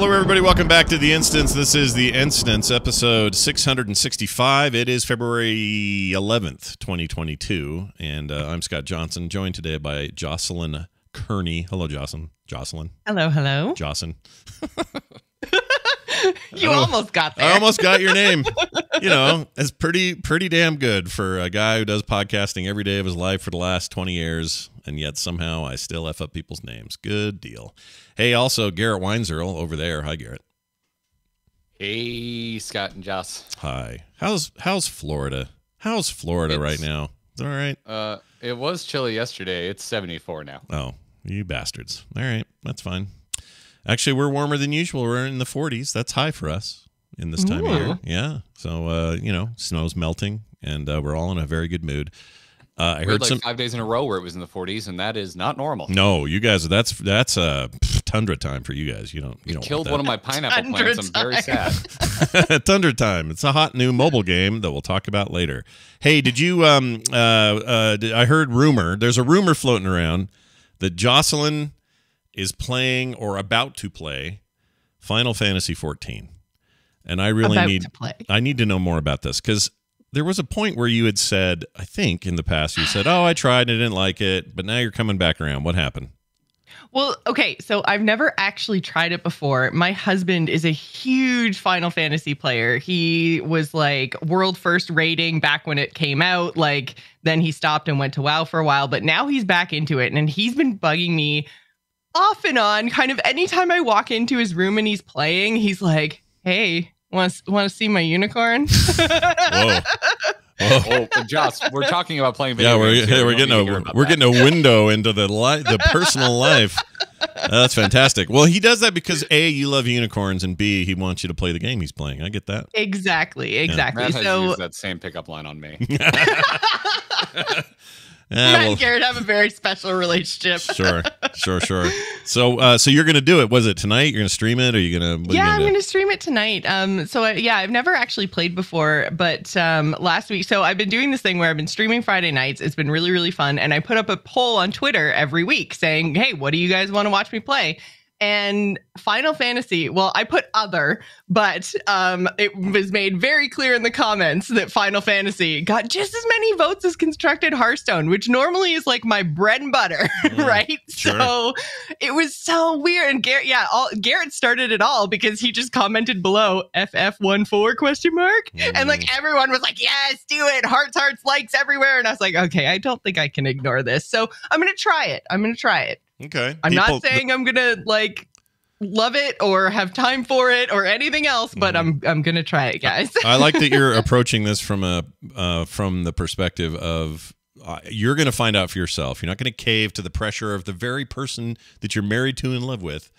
Hello, everybody. Welcome back to the Instance. This is the Instance, episode 665. It is February 11th, 2022. And uh, I'm Scott Johnson, joined today by Jocelyn Kearney. Hello, Jocelyn. Jocelyn. Hello, hello. Jocelyn. you almost got there. I almost got your name. You know, it's pretty pretty damn good for a guy who does podcasting every day of his life for the last 20 years, and yet somehow I still F up people's names. Good deal. Hey, also Garrett Weinzierl over there. Hi, Garrett. Hey, Scott and Joss. Hi. How's how's Florida? How's Florida It's- right now? It's all right. Uh, it was chilly yesterday. It's 74 now. Oh, you bastards. All right, that's fine. Actually, we're warmer than usual. We're in the 40s. That's high for us in this time of year. Yeah. So, uh, you know, snow's melting, and uh, we're all in a very good mood. Uh, I We heard had like some. five days in a row where it was in the 40s, and that is not normal. No, you guys. That's that's uh, tundra time for you guys. You don't. You don't Killed one of my pineapple Tundra plants. I'm very sad. my tundra time. It's a hot new mobile game that we'll talk about later. Hey, did you? Um. Uh. Uh. did- I heard rumor. There's a rumor floating around that Jocelyn is playing or about to play Final Fantasy 14, and I really About need to play. I need to know more about this because there was a point where you had said, I think in the past, you said, "Oh, I tried and I didn't like it," but now you're coming back around. What happened? Well, okay, so I've never actually tried it before. My husband is a huge Final Fantasy player. He was like world first rating back when it came out. Like then he stopped and went to WoW for a while, but now he's back into it and he's been bugging me off and on kind of anytime I walk into his room and he's playing, he's like, "Hey, want to want to see my unicorn?" Whoa. Whoa. oh, but Joss, we're talking about playing video Yeah, we're games. hey, We we're getting need to hear a we're that. getting a window into the li- the personal life. Uh, that's fantastic. Well, he does that because a you love unicorns and b he wants you to play the game he's playing. I get that. exactly, exactly. Matt has So used that same pickup line on me. Matt well, and Garrett have a very special relationship. sure, sure, sure. So, uh, so you're gonna do it? Was it tonight? You're gonna stream it? Or are you gonna? You yeah, gonna I'm do? going to stream it tonight. Um, so I, yeah, I've never actually played before, but um, last week, so I've been doing this thing where I've been streaming Friday nights. It's been really, really fun, and I put up a poll on Twitter every week saying, "Hey, what do you guys want to watch me play?" And Final Fantasy, well, I put other, but um, it was made very clear in the comments that Final Fantasy got just as many votes as Constructed Hearthstone, which normally is like my bread and butter, Mm, right? sure. So it was so weird. And Garrett, yeah, all, Garrett started it all because he just commented below FF14 question mark. And like Mm. everyone was like, yes, do it. Hearts, hearts, likes everywhere. And I was like, okay, I don't think I can ignore this. So I'm going to try it. I'm going to try it. Okay. I'm People- not saying I'm going to like love it or have time for it or anything else, but I'm I'm going to try it, guys. I like that you're approaching this from a uh, from the perspective of uh, you're going to find out for yourself. You're not going to cave to the pressure of the very person that you're married to and live with.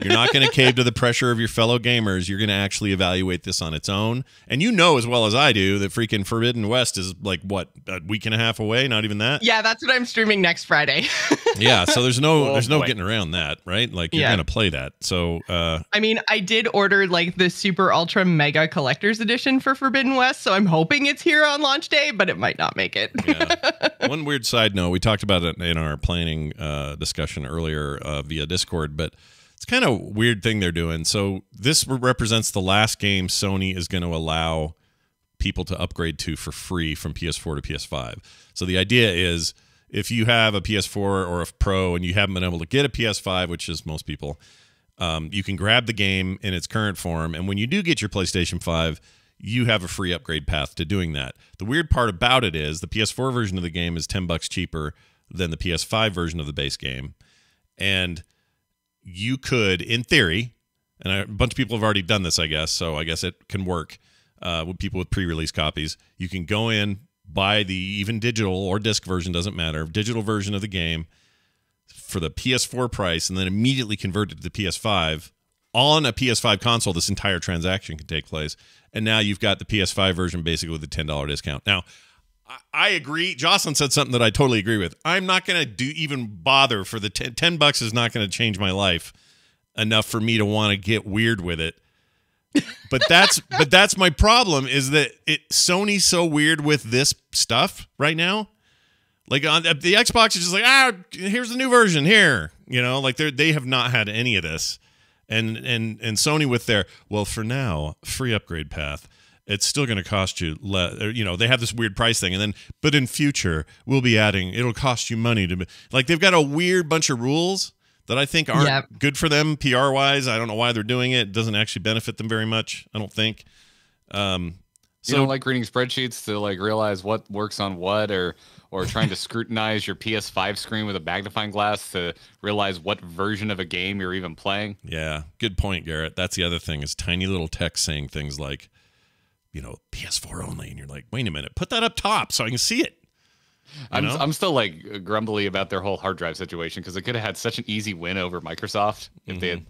You're not going to cave to the pressure of your fellow gamers. You're going to actually evaluate this on its own. And you know as well as I do that freaking Forbidden West is like what a week and a half away. Not even that. yeah, that's what I'm streaming next Friday. Yeah. So there's no Oh, there's no boy. getting around that, right? Like you're Yeah. going to play that. So uh, I mean, I did order like the super ultra mega collector's edition for Forbidden West, so I'm hoping it's here on launch day, but it might not make it. Yeah. One weird side note: we talked about it in our planning uh, discussion earlier uh, via Discord, but it's kind of weird thing they're doing. So this represents the last game Sony is going to allow people to upgrade to for free from PS4 to PS5. So the idea is if you have a PS4 or a Pro and you haven't been able to get a PS5, which is most people, um, you can grab the game in its current form, and when you do get your PlayStation 5, you have a free upgrade path to doing that. The weird part about it is the PS4 version of the game is 10 bucks cheaper than the PS5 version of the base game. And you could, in theory, and a bunch of people have already done this, I guess, so I guess it can work uh, with people with pre release copies. You can go in, buy the even digital or disc version, doesn't matter, digital version of the game for the PS4 price and then immediately convert it to the PS5 on a PS5 console. This entire transaction can take place, and now you've got the PS5 version basically with a ten dollar discount. Now, I- agree. Jocelyn said something that I totally agree with. I'm not going to do even bother for the 10, 10 bucks is not going to change my life enough for me to want to get weird with it. But that's but that's my problem is that it Sony's so weird with this stuff right now. Like on the Xbox is just like ah here's the new version here, you know, like they they have not had any of this. And and and Sony with their well for now free upgrade path. It's still going to cost you, le- you know. They have this weird price thing, and then, but in future, we'll be adding. It'll cost you money to, be, like, they've got a weird bunch of rules that I think aren't Yep. good for them PR wise. I don't know why they're doing it. It doesn't actually benefit them very much. I don't think. Um, you don't like reading spreadsheets to like realize what works on what, or or trying to scrutinize your PS5 screen with a magnifying glass to realize what version of a game you're even playing. Yeah, good point, Garrett. That's the other thing is tiny little text saying things like, you know, PS4 only, and you're like, wait a minute, put that up top so I can see it. I'm, know? I'm still like grumbly about their whole hard drive situation because they could have had such an easy win over Microsoft if they had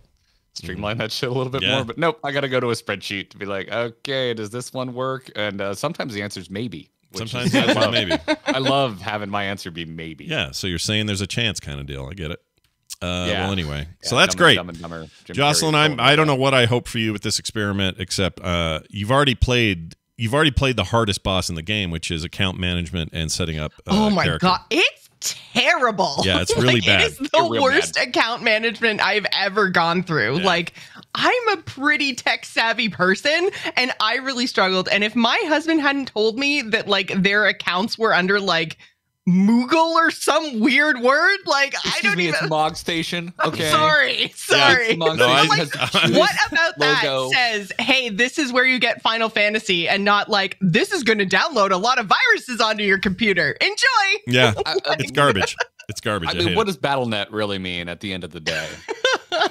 streamlined that shit a little bit Mm-hmm. Yeah. more. But nope, I got to go to a spreadsheet to be like, okay, does this one work? And uh, sometimes the answer is maybe. Sometimes is- I love- maybe. I love having my answer be maybe. Yeah, so you're saying there's a chance kind of deal. I get it. Uh, Yeah. Well, anyway, Yeah, so that's Dumb great. Dumb and Dumber, Jim Jocelyn, Carrey I'm I don't know what I hope for you with this experiment, except uh, you've already played you've already played the hardest boss in the game, which is account management and setting up. Uh, oh my character. god, it's terrible. Yeah, it's really Like, bad. It is the You're real worst account management I've ever gone through. Yeah. Like, I'm a pretty tech savvy person, and I really struggled. And if my husband hadn't told me that like their accounts were under like Moogle or some weird word, like I don't me, even. it's Mog Station. I'm Okay. sorry, sorry. Mog No, Like, what about that logo. says, hey, this is where you get Final Fantasy, and not like this is going to download a lot of viruses onto your computer. Enjoy. Yeah, I- I- it's garbage. It's garbage. I I, mean, what it. does BattleNet really mean at the end of the day?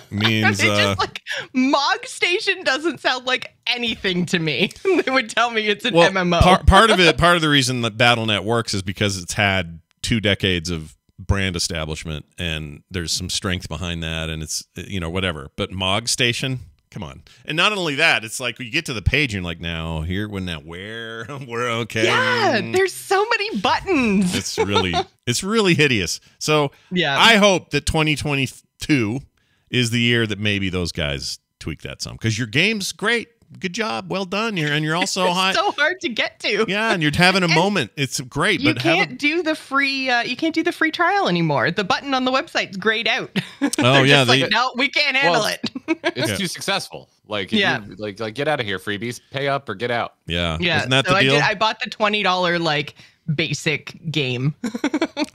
Means it uh, just like Mog Station doesn't sound like anything to me. they would tell me it's an well, MMO. Part, part of it, part of the reason that BattleNet works is because it's had two decades of brand establishment, and there's some strength behind that, and it's you know whatever. But Mog Station, come on, and not only that, it's like you get to the page, and you're like, now here, when now, where, where, okay, yeah, there's so many buttons. it's really, it's really hideous. So yeah. I hope that 2022 is the year that maybe those guys tweak that some because your game's great. Good job, well done. You're and you're also it's high. so hard to get to. yeah, and you're having a moment. It's great, You but have can't a, do the free. Uh, you can't do the free trial anymore. The button on the website's grayed out. Oh, yeah, just like, no, we can't handle Well, it. It's Yeah. too successful. Like, Yeah. you, like, like, get out of here, freebies. Pay up or get out. yeah, yeah, Isn't that so the I deal? did. I bought the twenty dollar like basic game,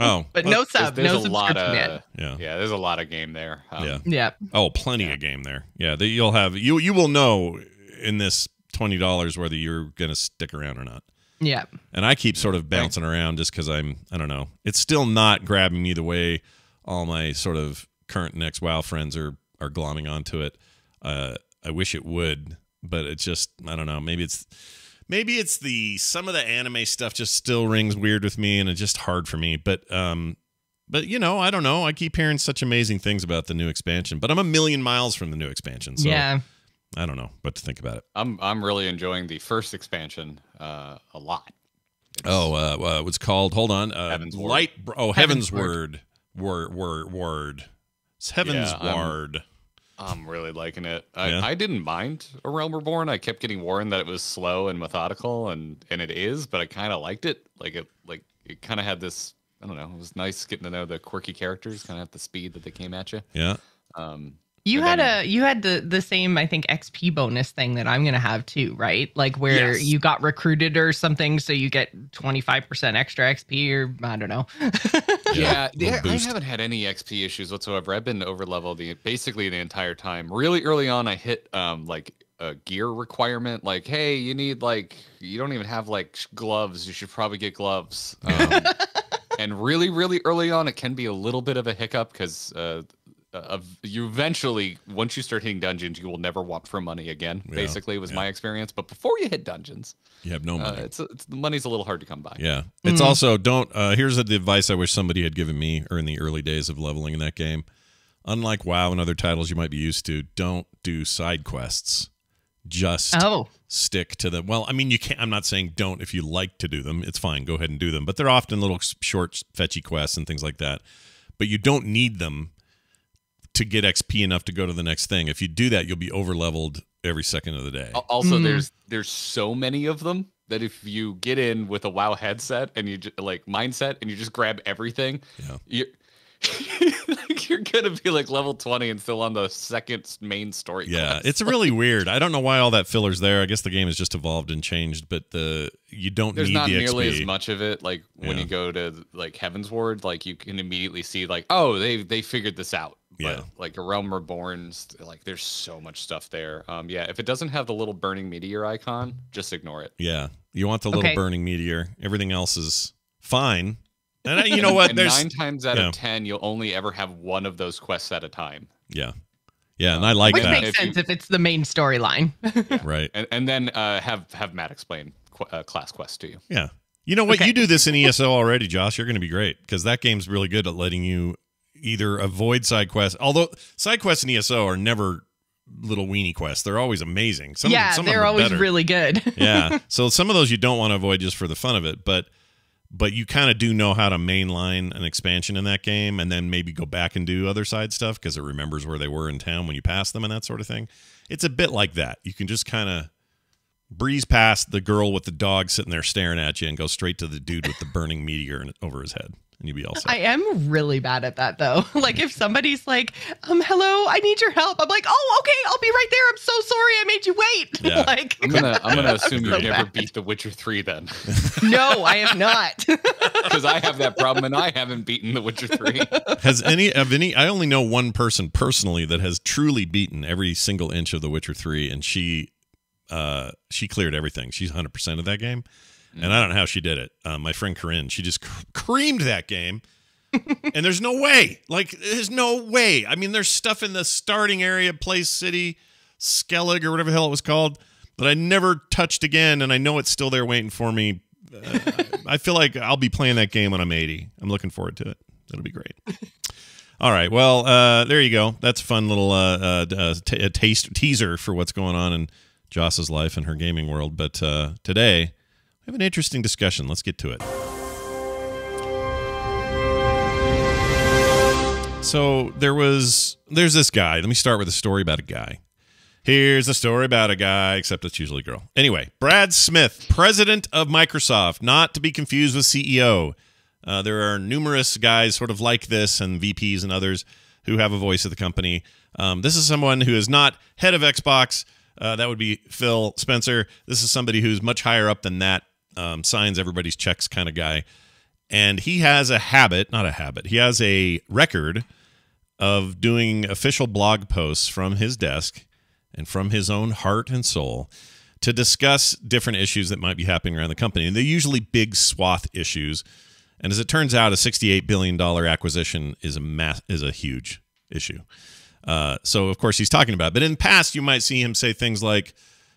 oh, but well, no sub, there's no a lot subscription of yet. yeah, yeah. There's a lot of game there. Um, yeah. Yeah, Oh, plenty of game there. Yeah, that you'll have you you will know in this twenty dollars whether you're gonna stick around or not. yeah. And I keep sort of bouncing around just because I'm I don't know. It's still not grabbing me the way all my sort of current and ex WoW friends are are glomming onto it. Uh, I wish it would, but it's just I don't know. Maybe it's maybe it's the some of the anime stuff just still rings weird with me, and it's just hard for me. But um, but you know I don't know. I keep hearing such amazing things about the new expansion, but I'm a million miles from the new expansion, so yeah. I don't know what to think about it. I'm I'm really enjoying the first expansion uh, a lot. It's- Oh, uh, uh, what's called? Hold on. Uh, Heavensward. Light. Oh, Heaven's, Heavensward. Word. Word. Word. It's Heaven's Yeah, I'm- Word. I'm really liking it. I, Yeah. I didn't mind A Realm Reborn. I kept getting warned that it was slow and methodical, and and it is, but I kind of liked it. Like it, like it kind of had this. I don't know. It was nice getting to know the quirky characters, kind of at the speed that they came at you. Yeah. Um, You had a you had the the same I think XP bonus thing that I'm gonna have too, right? Like where Yes. you got recruited or something, so you get 25 percent extra XP or I don't know. Yeah, yeah, I haven't had any XP issues whatsoever. I've been over leveled the basically the entire time. Really early on, I hit um like a gear requirement. Like, hey, you need like you don't even have like gloves. You should probably get gloves. Um, and really, really early on, it can be a little bit of a hiccup because uh, of you eventually once you start hitting dungeons, you will never want for money again. Yeah, basically, was yeah. my experience. But before you hit dungeons, You have no uh, money. it's, it's the money's a little hard to come by. yeah. It's Mm. also don't. Uh, here's the advice I wish somebody had given me or in the early days of leveling in that game. Unlike WoW and other titles you might be used to, don't do side quests. Just oh, stick to them. Well, I mean, you can't. I'm not saying don't if you like to do them. It's fine. Go ahead and do them. But they're often little short, fetchy quests and things like that. But you don't need them to get XP enough to go to the next thing. If you do that, you'll be over leveled every second of the day. Also, Mm. there's there's so many of them that if you get in with a WoW headset and you ju- like mindset and you just grab everything, Yeah. you like you're gonna be like level 20 and still on the second main story. Yeah, quest. it's really weird. I don't know why all that filler's there. I guess the game has just evolved and changed, but the you don't There's need not the nearly XP. as much of it. Like when Yeah. you go to like Heavensward, like you can immediately see like, oh, they they figured this out. Yeah. But like a Realm Reborn's, like there's so much stuff there. Um, yeah, if it doesn't have the little burning meteor icon, just ignore it. Yeah, you want the little Okay. burning meteor. Everything else is fine. And I, you know what? And There's nine times out yeah. of ten, you'll only ever have one of those quests at a time. yeah, yeah, and I like Which that. makes If you- sense if it's the main storyline. right? And and then uh, have have Matt explain qu- uh, class quests to you. Yeah. You know what? Okay. You do this in ESO already, Josh. You're going to be great because that game's really good at letting you either avoid side quests. Although side quests in ESO are never little weenie quests; they're always amazing. Some, yeah, them they're always better. really good. yeah. So some of those you don't want to avoid just for the fun of it, but but you kind of do know how to mainline an expansion in that game and then maybe go back and do other side stuff because it remembers where they were in town when you pass them and that sort of thing. It's a bit like that. You can just kind of breeze past the girl with the dog sitting there staring at you and go straight to the dude with the burning meteor over his head and you'd be all set. I am really bad at that though. like if somebody's like, um, hello, I need your help. I'm like, oh, okay, I'll be right there. I'm so sorry I made you wait. Yeah. like I'm gonna I'm gonna assume so you've never beat The Witcher Three then, no, I have not. because I have that problem and I haven't beaten The Witcher Three. Has any of any? I only know one person personally that has truly beaten every single inch of The Witcher Three, and she, uh, she cleared everything. She's 100 percent of that game, and I don't know how she did it. Uh, my friend Corinne, she just cr- creamed that game, and there's no way. Like, there's no way. I mean, there's stuff in the starting area, Place City, Skellig, or whatever the hell it was called, that I never touched again, and I know it's still there waiting for me. Uh, I feel like I'll be playing that game when I'm 80. I'm looking forward to it. It'll be great. All right. Well, uh, there you go. That's a fun little uh, uh, uh, t- taste teaser for what's going on in Joss's life and her gaming world. But uh, today, have an interesting discussion. Let's get to it. So there was there's this guy. Let me start with a story about a guy. Here's a story about a guy, except it's usually a girl. Anyway, Brad Smith, president of Microsoft, not to be confused with CEO. Uh, there are numerous guys sort of like this, and VPs and others who have a voice at the company. Um, this is someone who is not head of Xbox. Uh, that would be Phil Spencer. This is somebody who's much higher up than that, um, signs everybody's checks kind of guy. And he has a habit, not a habit, he has a record of doing official blog posts from his desk and from his own heart and soul to discuss different issues that might be happening around the company. And they're usually big swath issues. And as it turns out, a $68 billion acquisition is a mass, is a huge issue. Uh, so, of course, he's talking about it. But in past, you might see him say things like,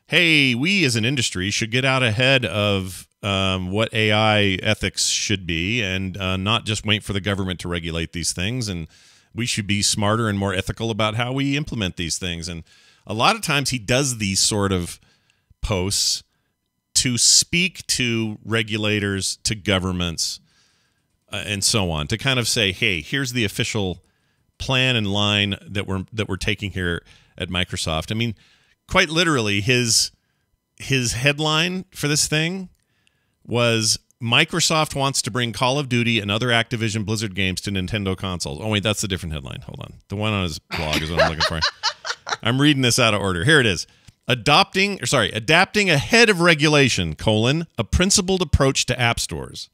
hey, we as an industry should get out ahead of um, what AI ethics should be and uh, not just wait for the government to regulate these things. And we should be smarter and more ethical about how we implement these things. And a lot of times he does these sort of posts to speak to regulators, to governments, uh, and so on, to kind of say, hey, here's the official plan and line that we're that we're taking here at Microsoft. I mean, quite literally, his his headline for this thing was Microsoft wants to bring Call of Duty and other Activision Blizzard games to Nintendo consoles. Oh wait, that's a different headline. Hold on. The one on his blog is what I'm looking for. I'm reading this out of order. Here it is. Adopting or sorry, adapting ahead of regulation, colon, a principled approach to app stores.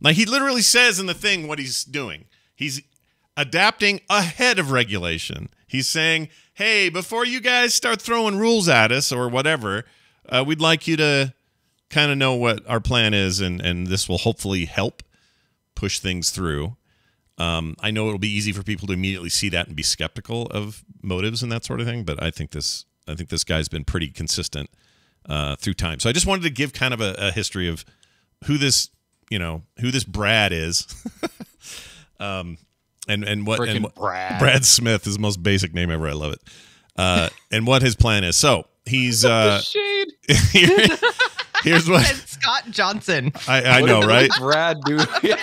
Now he literally says in the thing what he's doing. He's adapting ahead of regulation. He's saying, "Hey, before you guys start throwing rules at us or whatever, uh, we'd like you to kind of know what our plan is, and and this will hopefully help push things through." Um, I know it'll be easy for people to immediately see that and be skeptical of motives and that sort of thing, but I think this I think this guy's been pretty consistent uh, through time. So I just wanted to give kind of a, a history of who this you know who this Brad is, um, and and what and what, Brad. Brad Smith is the most basic name ever. I love it. Uh, and what his plan is. So he's uh, Shade. here- here's what and Scott Johnson. I, I know, right? Brad dude.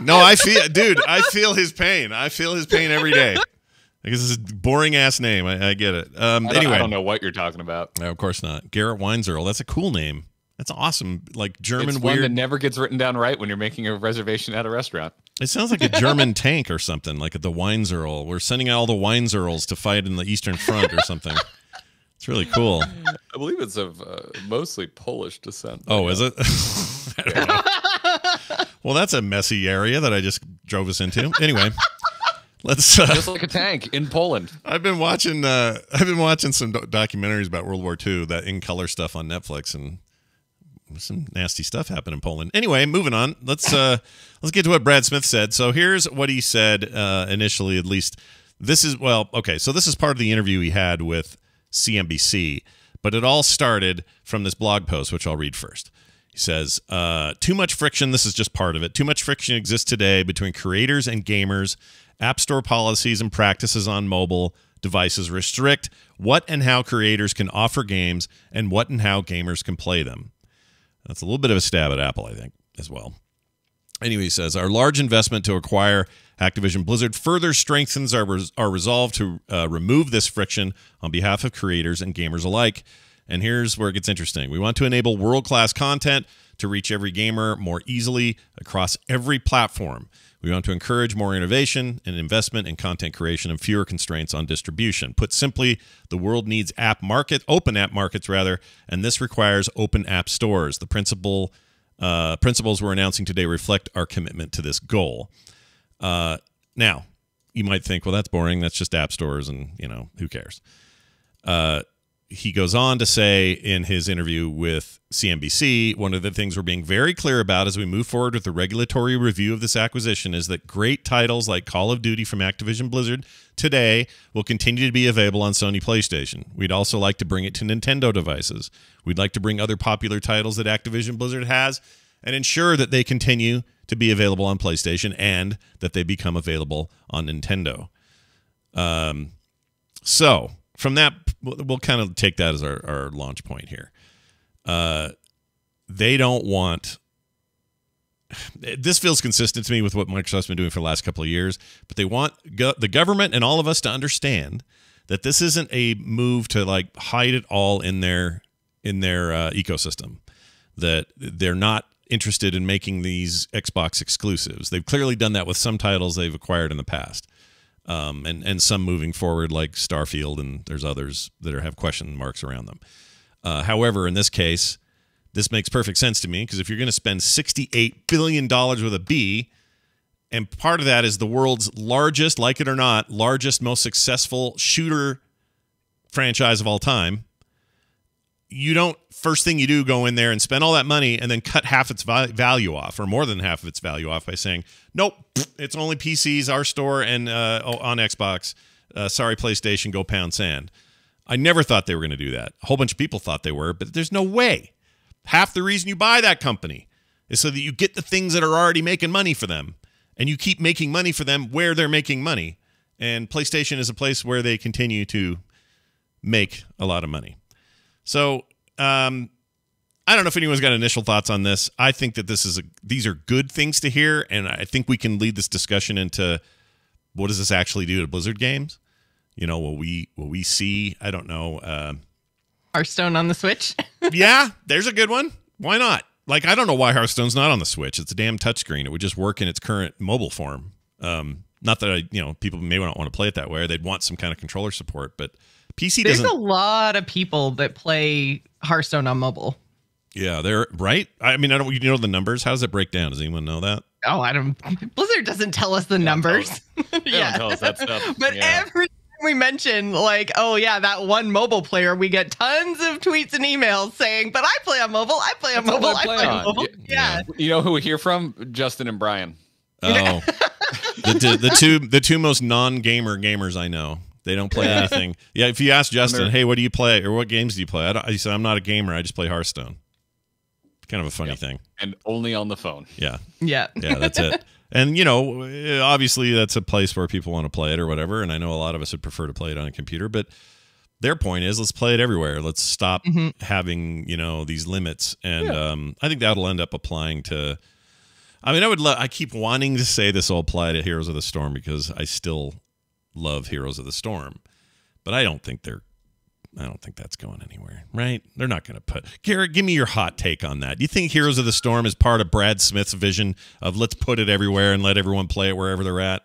No, I feel, dude, I feel his pain. I feel his pain every day. Because this is a boring ass name. I, I get it. Um, I anyway, I don't know what you're talking about. No, of course not. Garrett Weinzierl. That's a cool name. That's awesome. Like German it's one that never gets written down right when you're making a reservation at a restaurant. It sounds like a German tank or something, like the Weinzierl. We're sending out all the Weinzierls to fight in the Eastern Front or something. It's really cool. I believe it's of uh, mostly Polish descent. Oh, is it? I don't know. well, that's a messy area that I just drove us into. Anyway, let's. Uh, Just like a tank in Poland. I've been watching. Uh, I've been watching some do- documentaries about World War II, that in color stuff on Netflix, and some nasty stuff happened in Poland. Anyway, moving on. Let's uh, let's get to what Brad Smith said. So here's what he said uh, initially. At least this is well, okay. So this is part of the interview he had with CNBC, but it all started from this blog post, which I'll read first. He says, uh, too much friction. This is just part of it. Too much friction exists today between creators and gamers. App Store policies and practices on mobile devices restrict what and how creators can offer games and what and how gamers can play them. That's a little bit of a stab at Apple, I think, as well. Anyway, he says our large investment to acquire Activision Blizzard further strengthens our, res- our resolve to uh, remove this friction on behalf of creators and gamers alike. And here's where it gets interesting. We want to enable world class content to reach every gamer more easily across every platform. We want to encourage more innovation and investment in content creation and fewer constraints on distribution. Put simply, the world needs app market, open app markets rather, and this requires open app stores. The principle uh, principles we're announcing today reflect our commitment to this goal. Uh, now, you might think, well, that's boring. That's just app stores, and you know, who cares? Uh, he goes on to say in his interview with CNBC, one of the things we're being very clear about as we move forward with the regulatory review of this acquisition is that great titles like Call of Duty from Activision Blizzard today will continue to be available on Sony PlayStation. We'd also like to bring it to Nintendo devices. We'd like to bring other popular titles that Activision Blizzard has and ensure that they continue to be available on PlayStation and that they become available on Nintendo. Um, so from that, we'll kind of take that as our, our launch point here. Uh, they don't want. This feels consistent to me with what Microsoft's been doing for the last couple of years, but they want go- the government and all of us to understand that this isn't a move to like hide it all in their in their uh, ecosystem. That they're not interested in making these Xbox exclusives. They've clearly done that with some titles they've acquired in the past um, and and some moving forward like Starfield, and there's others that are, have question marks around them. Uh, however, in this case, this makes perfect sense to me because if you're going to spend 68 billion dollars with a B, and part of that is the world's largest, like it or not, largest, most successful shooter franchise of all time. You don't first thing you do go in there and spend all that money and then cut half its value off or more than half of its value off by saying nope it's only PCs our store and uh, on Xbox. Uh, sorry PlayStation go pound sand. I never thought they were going to do that. A whole bunch of people thought they were but there's no way. Half the reason you buy that company is so that you get the things that are already making money for them and you keep making money for them where they're making money. And PlayStation is a place where they continue to make a lot of money so um, I don't know if anyone's got initial thoughts on this. I think that this is a these are good things to hear, and I think we can lead this discussion into what does this actually do to Blizzard games? You know, will we will we see? I don't know. Uh, Hearthstone on the Switch. yeah, there's a good one. Why not? Like I don't know why Hearthstone's not on the Switch. It's a damn touchscreen. It would just work in its current mobile form. Um, not that I, you know, people may not want to play it that way, or they'd want some kind of controller support, but PC There's doesn't. a lot of people that play Hearthstone on mobile. Yeah, they're right. I mean, I don't. You know the numbers. How does it break down? Does anyone know that? Oh, I don't. Blizzard doesn't tell us the numbers. They don't tell us that stuff. But Yeah. every time we mention, like, oh yeah, that one mobile player, we get tons of tweets and emails saying, "But I play on mobile. I play on That's mobile. what I I play play on on." mobile." Yeah. Yeah. You know who we hear from? Justin and Brian. Oh, the, the the two the two most non gamer gamers I know. They don't play anything. Yeah, if you ask Justin, they're- hey, what do you play or what games do you play? I don't, he said, I'm not a gamer. I just play Hearthstone. Kind of a funny Yep. thing. And only on the phone. Yeah, Yeah. yeah, that's it. And you know, obviously that's a place where people want to play it or whatever. And I know a lot of us would prefer to play it on a computer, but their point is let's play it everywhere. Let's stop Mhm. having you know these limits. And Yeah. um, I think that'll end up applying to. I mean, I would. Lo- I keep wanting to say this will apply to Heroes of the Storm because I still love Heroes of the Storm, but I don't think they're I don't think that's going anywhere, right? They're not going to put. Garrett, give me your hot take on that. Do you think Heroes of the Storm is part of Brad Smith's vision of let's put it everywhere and let everyone play it wherever they're at?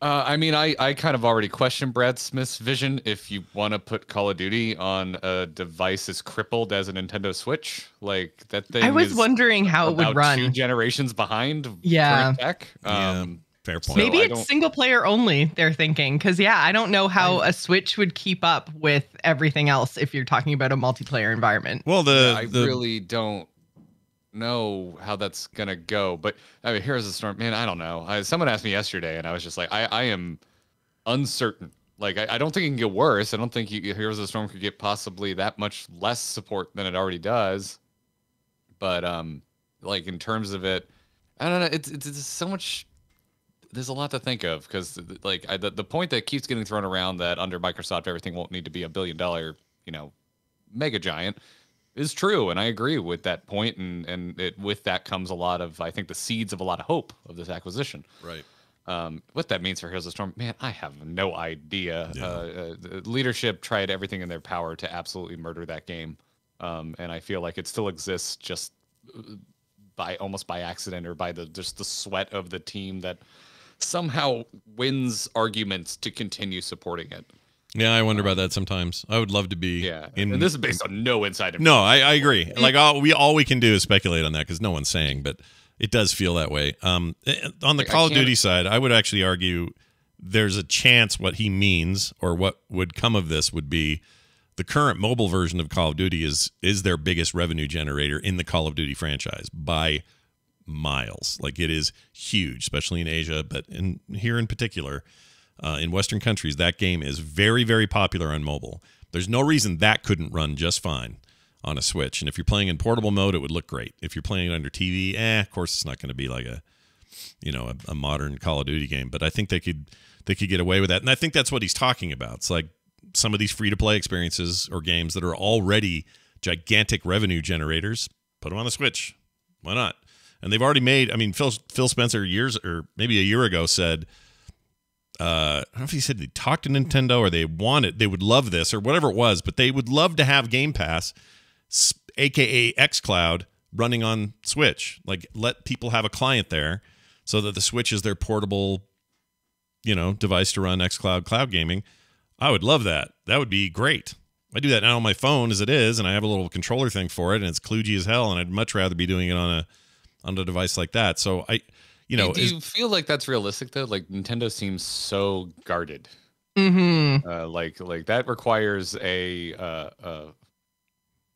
Uh, I mean, I, I kind of already questioned Brad Smith's vision. If you want to put Call of Duty on a device as crippled as a Nintendo Switch, like that thing. I was is wondering how it would run. Two generations behind. Yeah. current tech. Yeah. Fair point. Maybe I it's single player only, they're thinking. Because, yeah, I don't know how a Switch would keep up with everything else if you're talking about a multiplayer environment. well, the I the really don't know how that's gonna go. But I mean, here's the storm, man. I don't know. I, someone asked me yesterday, and I was just like, I, I am uncertain. Like, I, I don't think it can get worse. I don't think you, Heroes of the Storm could get possibly that much less support than it already does. But um, like in terms of it, I don't know. It's it's, it's so much. There's a lot to think of because like I, the the point that keeps getting thrown around that under Microsoft everything won't need to be a billion dollar you know mega giant is true and i agree with that point and and it, with that comes a lot of i think the seeds of a lot of hope of this acquisition right. um, what that means for heroes of storm man i have no idea Yeah. uh, uh, leadership tried everything in their power to absolutely murder that game um, and i feel like it still exists just uh, by almost by accident or by the just the sweat of the team that somehow wins arguments to continue supporting it Yeah, I wonder about that sometimes. I would love to be. yeah In, and this is based on no inside information. no, I, I agree. Like all we all we can do is speculate on that because no one's saying, but it does feel that way. Um, eh, on the Like, Call of Duty side, I would actually argue there's a chance what he means or what would come of this would be the current mobile version of Call of Duty is is their biggest revenue generator in the Call of Duty franchise by miles. Like it is huge, especially in Asia, but in here in particular, uh, in Western countries, that game is very, very popular on mobile. There's no reason that couldn't run just fine on a Switch. And if you're playing in portable mode, it would look great. If you're playing it under TV, eh, of course, it's not going to be like a, you know, a, a modern Call of Duty game. But I think they could they could get away with that, and I think that's what he's talking about. It's like some of these free to play experiences or games that are already gigantic revenue generators. Put them on the Switch. Why not? And they've already made. I mean, Phil Phil Spencer years or maybe a year ago said uh, I don't know if he said they talked to Nintendo or they wanted, they would love this or whatever it was, but they would love to have Game Pass, aka XCloud, running on Switch. Like let people have a client there, so that the Switch is their portable, you know, device to run XCloud cloud gaming. I would love that. That would be great. I do that now on my phone as it is, and I have a little controller thing for it, and it's kludgy as hell. And I'd much rather be doing it on a on a device like that. So I, you know, do is- you feel like that's realistic though? Like Nintendo seems so guarded. Mm-hmm. Uh, like like that requires a uh, uh,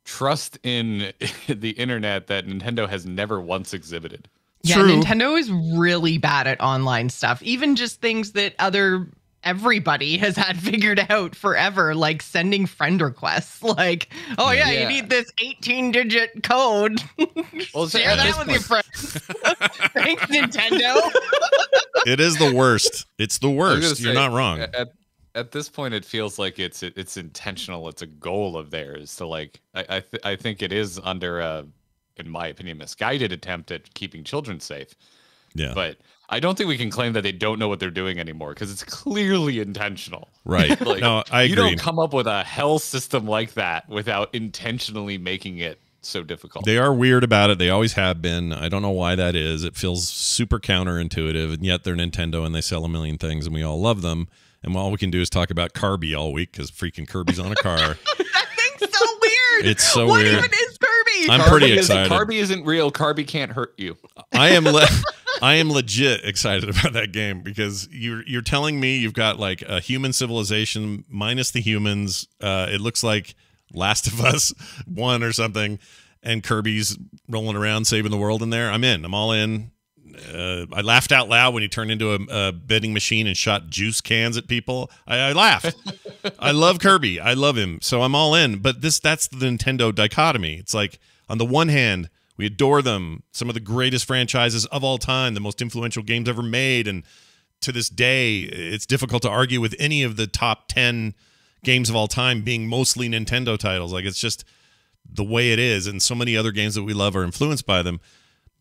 trust in the internet that Nintendo has never once exhibited. Yeah, True. Nintendo is really bad at online stuff. Even just things that other everybody has had figured out forever, like sending friend requests. Like, oh yeah, Yeah. you need this 18-digit code. Well, so Share that this with your friends. Thanks, Nintendo. it is the worst. It's the worst. gonna You're say, not wrong. At at this point, it feels like it's it's intentional. It's a goal of theirs to like. I I, th- I think it is under a, in my opinion, misguided attempt at keeping children safe. Yeah. But I don't think we can claim that they don't know what they're doing anymore because it's clearly intentional. Right. Like, no, I agree. You don't come up with a hell system like that without intentionally making it so difficult. They are weird about it. They always have been. I don't know why that is. It feels super counterintuitive, and yet they're Nintendo and they sell a million things, and we all love them. And all we can do is talk about Kirby all week because freaking Kirby's on a car. that thing's so weird. It's so what weird. even is Kirby? I'm Carby pretty isn't- excited. Carby isn't real. Carby can't hurt you. I am le- I am legit excited about that game because you're you're telling me you've got like a human civilization minus the humans. Uh, it looks like Last of Us one or something, and Kirby's rolling around saving the world in there. I'm in. I'm all in. Uh, I laughed out loud when he turned into a, a vending machine and shot juice cans at people. I, I laughed. I love Kirby. I love him. So I'm all in. But this that's the Nintendo dichotomy. It's like on the one hand, we adore them, some of the greatest franchises of all time, the most influential games ever made, and to this day, it's difficult to argue with any of the top 10 games of all time being mostly Nintendo titles. Like it's just the way it is and so many other games that we love are influenced by them.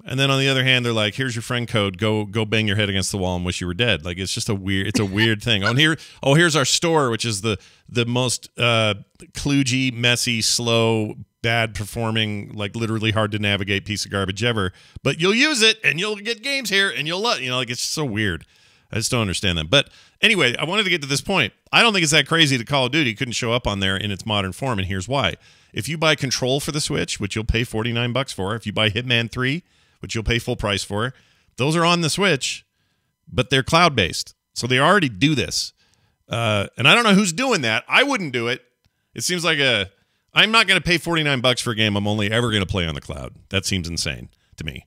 And then on the other hand, they're like, "Here's your friend code. Go go bang your head against the wall and wish you were dead." Like it's just a weird. It's a weird thing. Oh, here, oh, here's our store, which is the the most uh, kludgy, messy, slow, bad performing, like literally hard to navigate piece of garbage ever. But you'll use it, and you'll get games here, and you'll love. You know, like it's so weird. I just don't understand them. But anyway, I wanted to get to this point. I don't think it's that crazy that Call of Duty couldn't show up on there in its modern form, and here's why. If you buy Control for the Switch, which you'll pay 49 bucks for, if you buy Hitman 3, which you'll pay full price for. Those are on the Switch, but they're cloud based. So they already do this. Uh, and I don't know who's doing that. I wouldn't do it. It seems like a. I'm not going to pay 49 bucks for a game I'm only ever going to play on the cloud. That seems insane to me.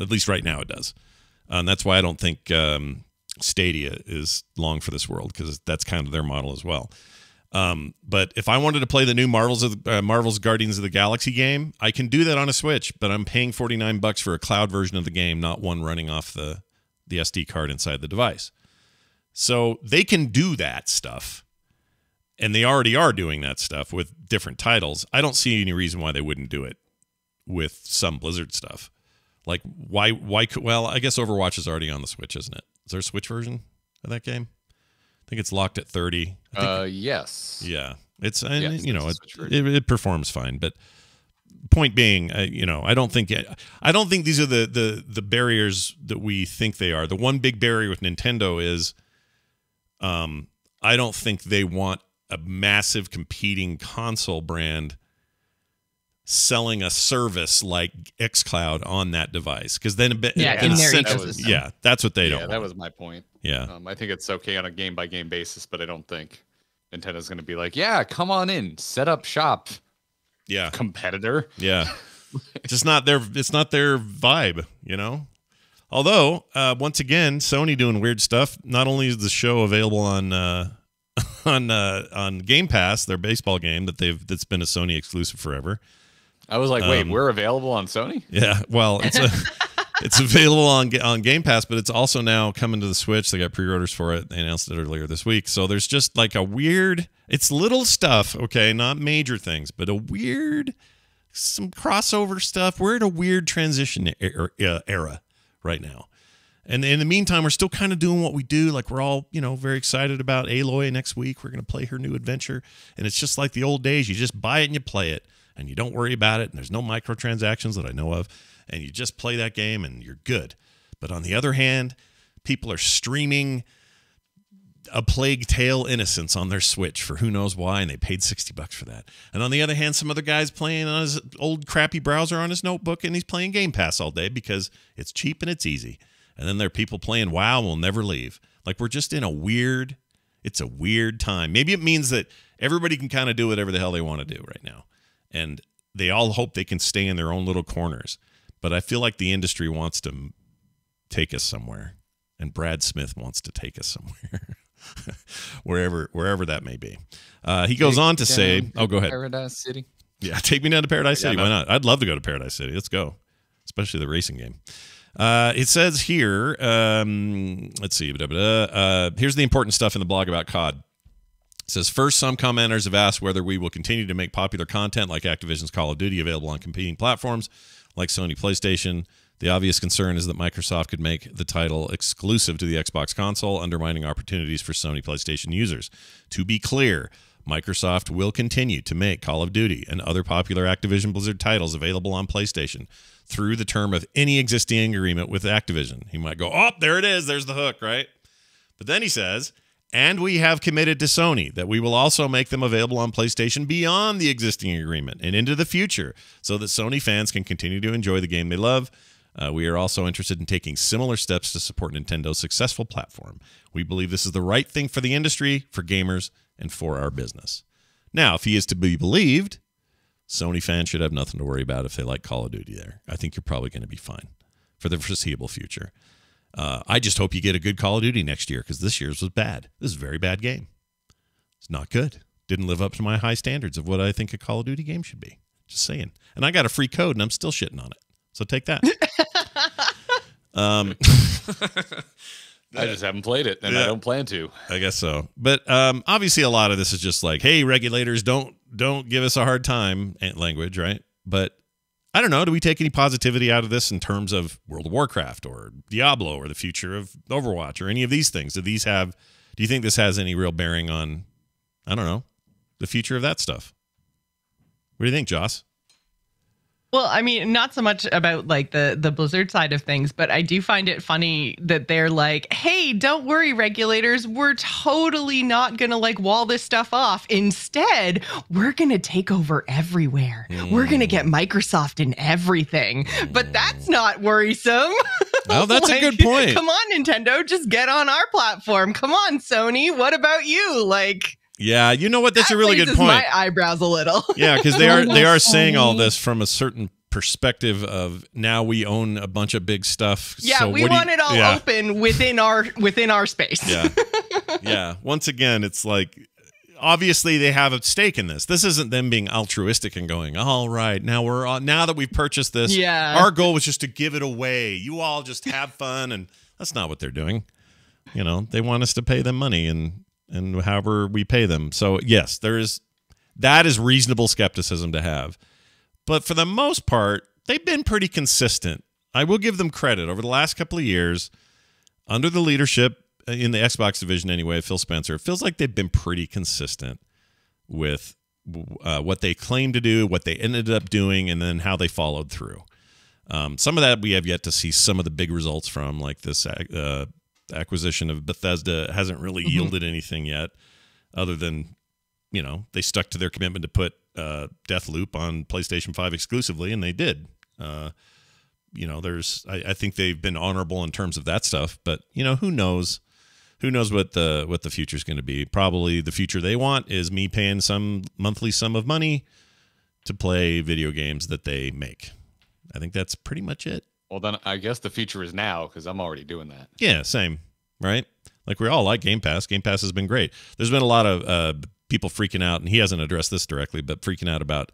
At least right now it does. Uh, and that's why I don't think um, Stadia is long for this world because that's kind of their model as well. Um, but if I wanted to play the new Marvels of the, uh, Marvel's Guardians of the Galaxy game, I can do that on a Switch. But I'm paying 49 bucks for a cloud version of the game, not one running off the the SD card inside the device. So they can do that stuff, and they already are doing that stuff with different titles. I don't see any reason why they wouldn't do it with some Blizzard stuff. Like why why could well I guess Overwatch is already on the Switch, isn't it? Is there a Switch version of that game? I think it's locked at 30. Think, uh, yes. Yeah. It's, and, yes, you know, it, it, it, performs fine. But point being, uh, you know, I don't think, I don't think these are the, the, the barriers that we think they are. The one big barrier with Nintendo is, um, I don't think they want a massive competing console brand selling a service like xCloud on that device because then a bit yeah, in, in their sense, ecosystem. Yeah, that's what they yeah, don't. Yeah, that was my point. Yeah, um, I think it's okay on a game by game basis, but I don't think Nintendo's going to be like, yeah, come on in, set up shop. Yeah, competitor. Yeah, just not their. It's not their vibe, you know. Although, uh, once again, Sony doing weird stuff. Not only is the show available on uh, on uh, on Game Pass, their baseball game that they've that's been a Sony exclusive forever. I was like, wait, um, we're available on Sony? Yeah. Well, it's a, it's available on on Game Pass, but it's also now coming to the Switch. They got pre-orders for it. They announced it earlier this week. So there's just like a weird. It's little stuff, okay, not major things, but a weird, some crossover stuff. We're at a weird transition era, era right now. And in the meantime, we're still kind of doing what we do. Like we're all, you know, very excited about Aloy next week. We're going to play her new adventure. And it's just like the old days. You just buy it and you play it and you don't worry about it and there's no microtransactions that I know of and you just play that game and you're good. But on the other hand, people are streaming a Plague Tale Innocence on their Switch for who knows why, and they paid 60 bucks for that. And on the other hand, some other guy's playing on his old crappy browser on his notebook and he's playing Game Pass all day because it's cheap and it's easy. And then there are people playing WoW we'll never leave. Like we're just in a weird, it's a weird time. Maybe it means that everybody can kind of do whatever the hell they want to do right now and they all hope they can stay in their own little corners. But I feel like the industry wants to take us somewhere, and Brad Smith wants to take us somewhere, wherever wherever that may be. Uh, he goes take on to say, "Oh, go ahead." Paradise City. Yeah, take me down to Paradise City. Why not? I'd love to go to Paradise City. Let's go, especially the racing game. Uh, it says here, um, let's see. Uh, here's the important stuff in the blog about COD. It says first, some commenters have asked whether we will continue to make popular content like Activision's Call of Duty available on competing platforms like Sony PlayStation. The obvious concern is that Microsoft could make the title exclusive to the Xbox console, undermining opportunities for Sony PlayStation users. To be clear, Microsoft will continue to make Call of Duty and other popular Activision Blizzard titles available on PlayStation through the term of any existing agreement with Activision. He might go, Oh, there it is. There's the hook, right? But then he says, and we have committed to Sony that we will also make them available on PlayStation beyond the existing agreement and into the future so that Sony fans can continue to enjoy the game they love. Uh, we are also interested in taking similar steps to support Nintendo's successful platform. We believe this is the right thing for the industry, for gamers, and for our business. Now, if he is to be believed, Sony fans should have nothing to worry about if they like Call of Duty there. I think you're probably going to be fine for the foreseeable future. Uh, I just hope you get a good Call of Duty next year because this year's was bad. This is a very bad game. It's not good. Didn't live up to my high standards of what I think a Call of Duty game should be. Just saying. And I got a free code and I'm still shitting on it. So take that. um, I just haven't played it, and yeah, I don't plan to. I guess so. But um, obviously, a lot of this is just like, "Hey, regulators, don't don't give us a hard time." Language, right? But I don't know. Do we take any positivity out of this in terms of World of Warcraft or Diablo or the future of Overwatch or any of these things? Do these have? Do you think this has any real bearing on? I don't know, the future of that stuff. What do you think, Joss? Well, I mean, not so much about like the the Blizzard side of things, but I do find it funny that they're like, "Hey, don't worry, regulators. We're totally not going to like wall this stuff off. Instead, we're going to take over everywhere. We're going to get hmm. Microsoft in everything." But that's not worrisome. Well, that's Like, a good point. Come on, Nintendo, just get on our platform. Come on, Sony. What about you? Like, Yeah, you know what? That's a really good point. My eyebrows a little. Yeah, because they are they are saying all this from a certain perspective of now we own a bunch of big stuff. Yeah, so we do you- want it all yeah, open within our within our space. Yeah, yeah. Once again, it's like obviously they have a stake in this. This isn't them being altruistic and going, all right, now we're on, now that we've purchased this. Yeah. our goal was just to give it away. You all just have fun, and that's not what they're doing. You know, they want us to pay them money and and however we pay them. So yes, there is that is reasonable skepticism to have. But for the most part, they've been pretty consistent. I will give them credit over the last couple of years under the leadership uh, in the Xbox division anyway, Phil Spencer. It feels like they've been pretty consistent with uh, what they claimed to do, what they ended up doing, and then how they followed through. Um, some of that we have yet to see some of the big results from, like this uh, acquisition of Bethesda hasn't really yielded anything yet, other than you know they stuck to their commitment to put uh, Deathloop on PlayStation Five exclusively, and they did. Uh, you know, there's I, I think they've been honorable in terms of that stuff, but you know who knows. Who knows what the what the future is going to be? Probably the future they want is me paying some monthly sum of money to play video games that they make. I think that's pretty much it. Well, then I guess the future is now because I'm already doing that. Yeah, same, right? Like we all like Game Pass. Game Pass has been great. There's been a lot of uh, people freaking out, and he hasn't addressed this directly, but freaking out about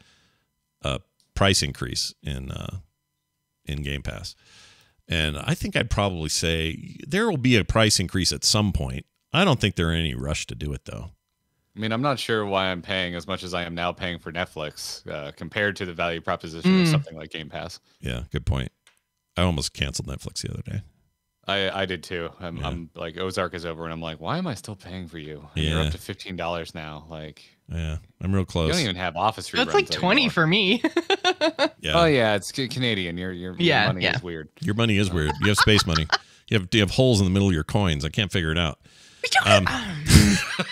a price increase in uh, in Game Pass. And I think I'd probably say there will be a price increase at some point. I don't think they're in any rush to do it though. I mean, I'm not sure why I'm paying as much as I am now paying for Netflix uh, compared to the value proposition of Mm. something like Game Pass. Yeah, good point. I almost canceled Netflix the other day. I, I did too. I'm, Yeah. I'm like Ozark is over, and I'm like, why am I still paying for you? And You're up to fifteen dollars now. Like Yeah, I'm real close. you close. don't even have Office. That's like 20 anymore. for me. yeah, Oh yeah, it's Canadian. Your your, your money yeah. is weird. your money is weird. You have space money. You have you have holes in the middle of your coins. I can't figure it out. Um,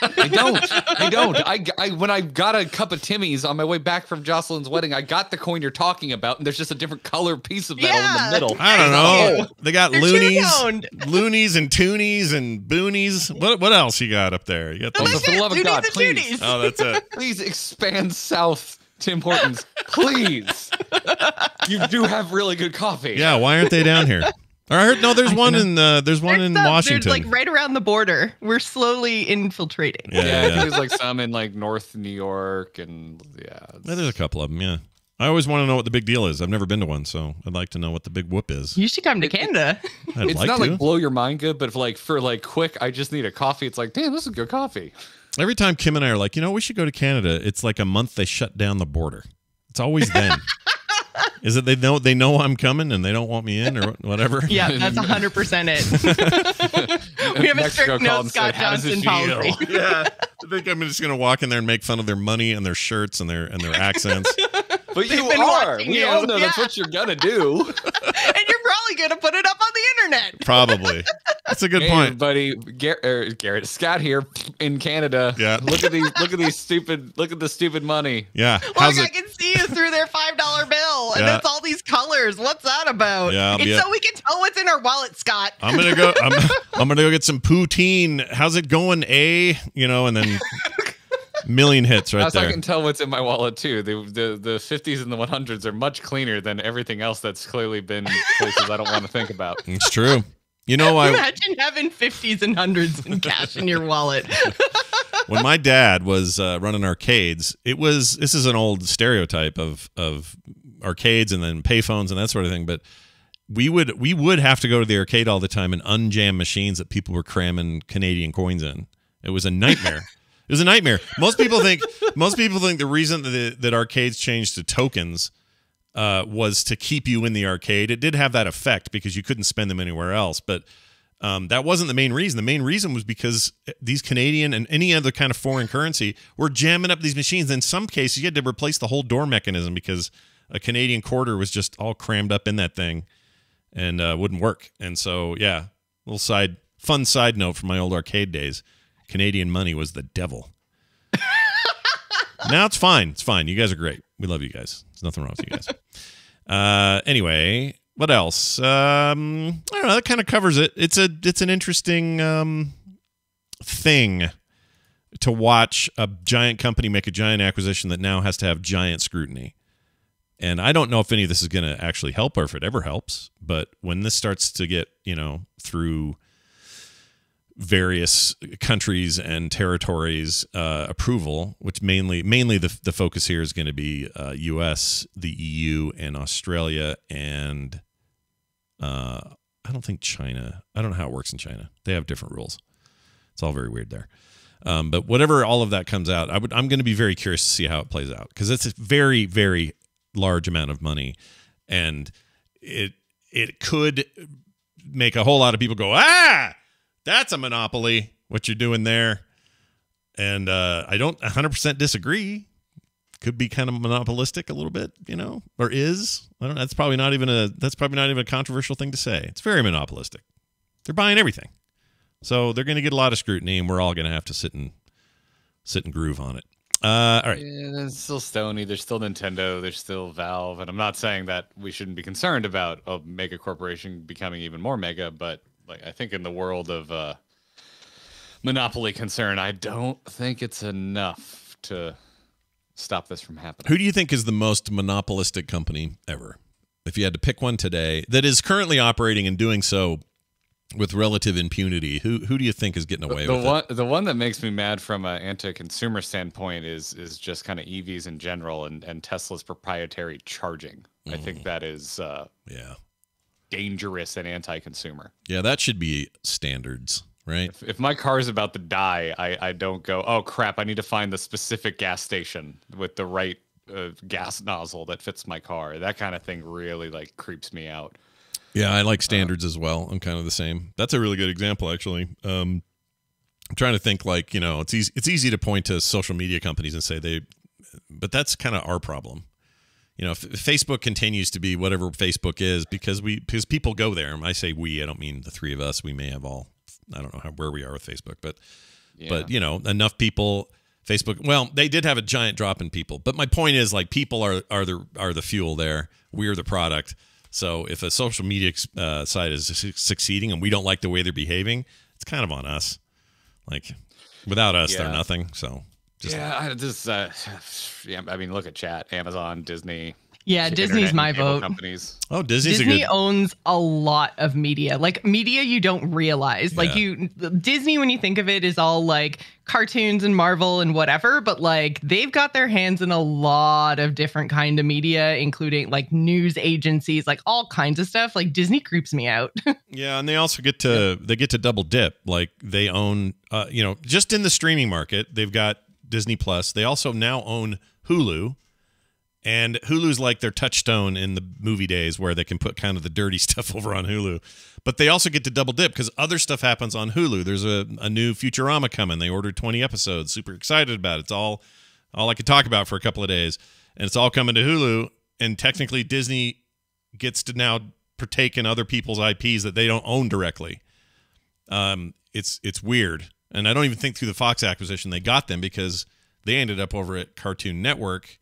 I don't. I don't. I, I when I got a cup of Timmy's on my way back from Jocelyn's wedding, I got the coin you're talking about, and there's just a different color piece of metal in the middle. I don't know. Oh. They got They're loonies, loonies and toonies and boonies. What what else you got up there? You got Oh, those- for the love of God, please. Toonies. oh, that's it. Please expand south, Tim Hortons. Please. you do have really good coffee. Yeah, why aren't they down here? Or I heard no. There's one in uh, there's one in some- Washington. They're like right around the border. We're slowly infiltrating. Yeah, Yeah, yeah, there's like some in like North New York and yeah. Yeah, there's a couple of them. Yeah, I always want to know what the big deal is. I've never been to one, so I'd like to know what the big whoop is. You should come to Canada. I'd it's like not to. like blow your mind good, but if, like for like quick, I just need a coffee. It's like, damn, this is good coffee. Every time Kim and I are like, you know, we should go to Canada. It's like a month they shut down the border. It's always then. is it they know they know I'm coming and they don't want me in or whatever? Yeah, that's 100% it. we have a strict no Scott said, "How does this Johnson policy. yeah. I think I'm just gonna walk in there and make fun of their money and their shirts and their and their accents. But They've you are. We you. all know that's what you're gonna do. And you're probably going to put it up on the internet. Probably. That's a good Hey, point. buddy. Gar- er, Garrett Scott here in Canada. Yeah. Look at these. Look at these stupid. Look at the stupid money. Yeah. Look, How's I can see you through their $5 bill. And Yeah. it's all these colors. What's that about? Yeah, it's be a- so we can tell what's in our wallet, Scott. I'm gonna go. I'm, I'm gonna go get some poutine. How's it going? A, you know, and then million hits right As I can tell what's in my wallet too. The, the the 50s and the 100s are much cleaner than everything else that's clearly been places I don't want to think about. It's true. You know, I Imagine having 50s and hundreds in cash in your wallet. when my dad was uh, running arcades, it was this is an old stereotype of of arcades and then payphones and that sort of thing, but we would we would have to go to the arcade all the time and unjam machines that people were cramming Canadian coins in. It was a nightmare. It was a nightmare. Most people think most people think the reason that that arcades changed to tokens uh, was to keep you in the arcade. It did have that effect because you couldn't spend them anywhere else, but um, that wasn't the main reason. The main reason was because these Canadian and any other kind of foreign currency were jamming up these machines. In some cases, you had to replace the whole door mechanism because a Canadian quarter was just all crammed up in that thing and uh, wouldn't work. And so, yeah, little side fun side note from my old arcade days: Canadian money was the devil. now it's fine. It's fine. You guys are great. We love you guys. There's nothing wrong with you guys. Uh, anyway, what else? Um, I don't know. That kind of covers it. It's a it's an interesting um, thing to watch a giant company make a giant acquisition that now has to have giant scrutiny. And I don't know if any of this is going to actually help or if it ever helps. But when this starts to get, you know, through various countries and territories uh, approval, which mainly mainly the, the focus here is going to be uh, U.S., the EU, and Australia, and uh, I don't think China. I don't know how it works in China. They have different rules. It's all very weird there. Um, but whatever all of that comes out, I would I'm going to be very curious to see how it plays out because it's a very very large amount of money, and it it could make a whole lot of people go ah that's a monopoly, what you're doing there. And uh, I don't 100% disagree. Could be kind of monopolistic a little bit, you know, or is. I don't That's probably not even a that's probably not even a controversial thing to say. It's very monopolistic. They're buying everything. So they're going to get a lot of scrutiny and we're all going to have to sit and sit and groove on it. Uh, all right. Yeah, there's still Sony. There's still Nintendo. There's still Valve. And I'm not saying that we shouldn't be concerned about a mega corporation becoming even more mega, but like I think in the world of uh, monopoly concern, I don't think it's enough to stop this from happening. Who do you think is the most monopolistic company ever? If you had to pick one today that is currently operating and doing so with relative impunity, who who do you think is getting away the with one, it? The one that makes me mad from an anti-consumer standpoint is is just kind of EVs in general and and Tesla's proprietary charging. Mm. I think that is uh, yeah dangerous and anti-consumer. Yeah, that should be standards, right? If, if my car is about to die, I, I don't go, oh crap, I need to find the specific gas station with the right uh, gas nozzle that fits my car. That kind of thing really like creeps me out. Yeah, I like standards uh, as well. I'm kind of the same. That's a really good example, actually. Um, I'm trying to think like you know, it's easy. It's easy to point to social media companies and say they, but that's kind of our problem you know, Facebook continues to be whatever Facebook is because we because people go there. I say we, I don't mean the three of us. We may have all, I don't know how, where we are with Facebook, but yeah. but you know, enough people. Facebook. Well, they did have a giant drop in people, but my point is like people are are the are the fuel there. We're the product. So if a social media uh, site is succeeding and we don't like the way they're behaving, it's kind of on us. Like without us, yeah. they're nothing. So just yeah, I just uh, yeah. I mean, look at chat, Amazon, Disney. Yeah, Disney's my vote. Companies. Oh, Disney's Disney good... owns a lot of media, like media you don't realize. Yeah. Like you, Disney, when you think of it, is all like cartoons and Marvel and whatever. But like they've got their hands in a lot of different kind of media, including like news agencies, like all kinds of stuff. Like Disney creeps me out. yeah, and they also get to they get to double dip. Like they own, uh, you know, just in the streaming market, they've got Disney Plus. They also now own Hulu. And Hulu's like their touchstone in the movie days where they can put kind of the dirty stuff over on Hulu. But they also get to double dip because other stuff happens on Hulu. There's a, a new Futurama coming. They ordered 20 episodes. Super excited about it. It's all all I could talk about for a couple of days. And it's all coming to Hulu. And technically Disney gets to now partake in other people's IPs that they don't own directly. Um, it's it's weird. And I don't even think through the Fox acquisition they got them because they ended up over at Cartoon Network,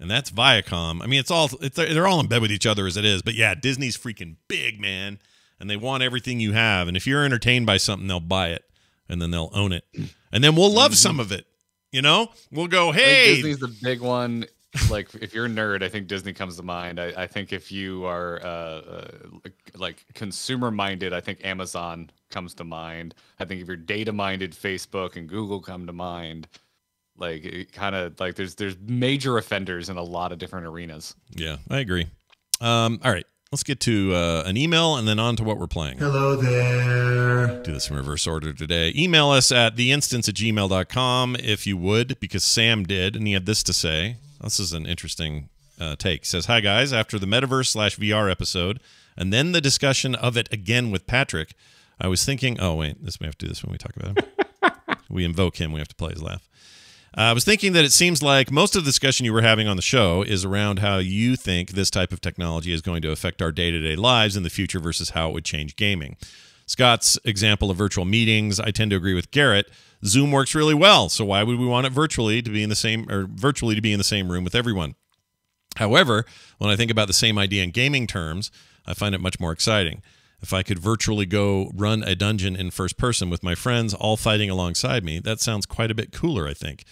and that's Viacom. I mean, it's all it's, they're all in bed with each other as it is. But yeah, Disney's freaking big, man, and they want everything you have. And if you're entertained by something, they'll buy it, and then they'll own it, and then we'll love mm-hmm. some of it. You know, we'll go, hey, Disney's the big one like if you're a nerd, I think Disney comes to mind. I, I think if you are uh, uh, like consumer minded, I think Amazon comes to mind. I think if you're data minded, Facebook and Google come to mind. Like kind of like there's there's major offenders in a lot of different arenas. Yeah, I agree. Um, all right, let's get to uh, an email and then on to what we're playing. Hello there. Do this in reverse order today. Email us at theinstance at gmail.com if you would, because Sam did, and he had this to say. This is an interesting uh, take. Says, "Hi guys, after the metaverse slash VR episode, and then the discussion of it again with Patrick, I was thinking. Oh wait, this we have to do this when we talk about him. we invoke him. We have to play his laugh. Uh, I was thinking that it seems like most of the discussion you were having on the show is around how you think this type of technology is going to affect our day to day lives in the future versus how it would change gaming. Scott's example of virtual meetings, I tend to agree with Garrett. Zoom works really well, so why would we want it virtually to be in the same or virtually to be in the same room with everyone? However, when I think about the same idea in gaming terms, I find it much more exciting. If I could virtually go run a dungeon in first person with my friends all fighting alongside me, that sounds quite a bit cooler, I think.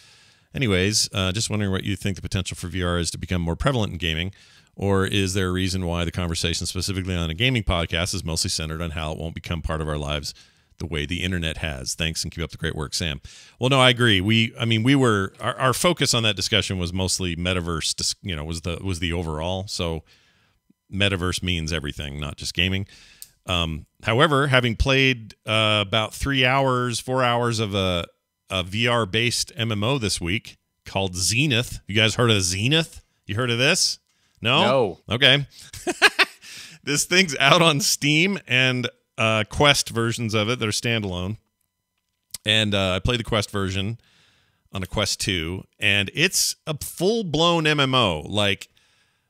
Anyways, uh, just wondering what you think the potential for VR is to become more prevalent in gaming, or is there a reason why the conversation specifically on a gaming podcast is mostly centered on how it won't become part of our lives the way the internet has? Thanks and keep up the great work, Sam. Well, no, I agree. We, I mean, we were our, our focus on that discussion was mostly metaverse. You know, was the was the overall. So, metaverse means everything, not just gaming. Um, however, having played uh, about three hours, four hours of a, a VR based MMO this week called Zenith. You guys heard of Zenith? You heard of this? No. No. Okay. this thing's out on Steam and uh, Quest versions of it that are standalone. And uh, I played the Quest version on a Quest 2, and it's a full blown MMO. Like,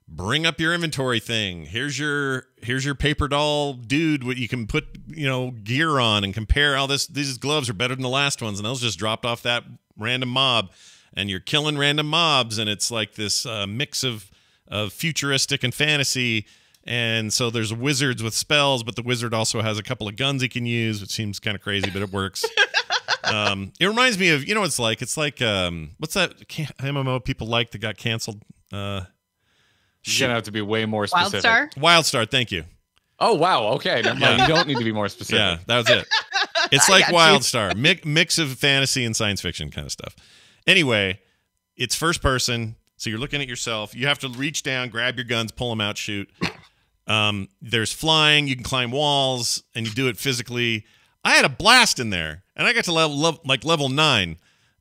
bring up your inventory thing. Here's your here's your paper doll dude. What you can put you know gear on and compare. All this these gloves are better than the last ones, and those just dropped off that random mob. And you're killing random mobs, and it's like this uh, mix of of futuristic and fantasy. And so there's wizards with spells, but the wizard also has a couple of guns he can use, which seems kind of crazy, but it works. um, it reminds me of you know what it's like. It's like um, what's that MMO people like that got canceled? Uh, You're gonna have to be way more specific. Wildstar. WildStar, thank you. Oh wow. Okay. Never. Yeah. You don't need to be more specific. Yeah, that was it. It's like. WildStar, mix, mix of fantasy and science fiction kind of stuff. Anyway, it's first person, so you're looking at yourself. You have to reach down, grab your guns, pull them out, shoot. Um, there's flying. You can climb walls, and you do it physically. I had a blast in there, and I got to level, level like level nine.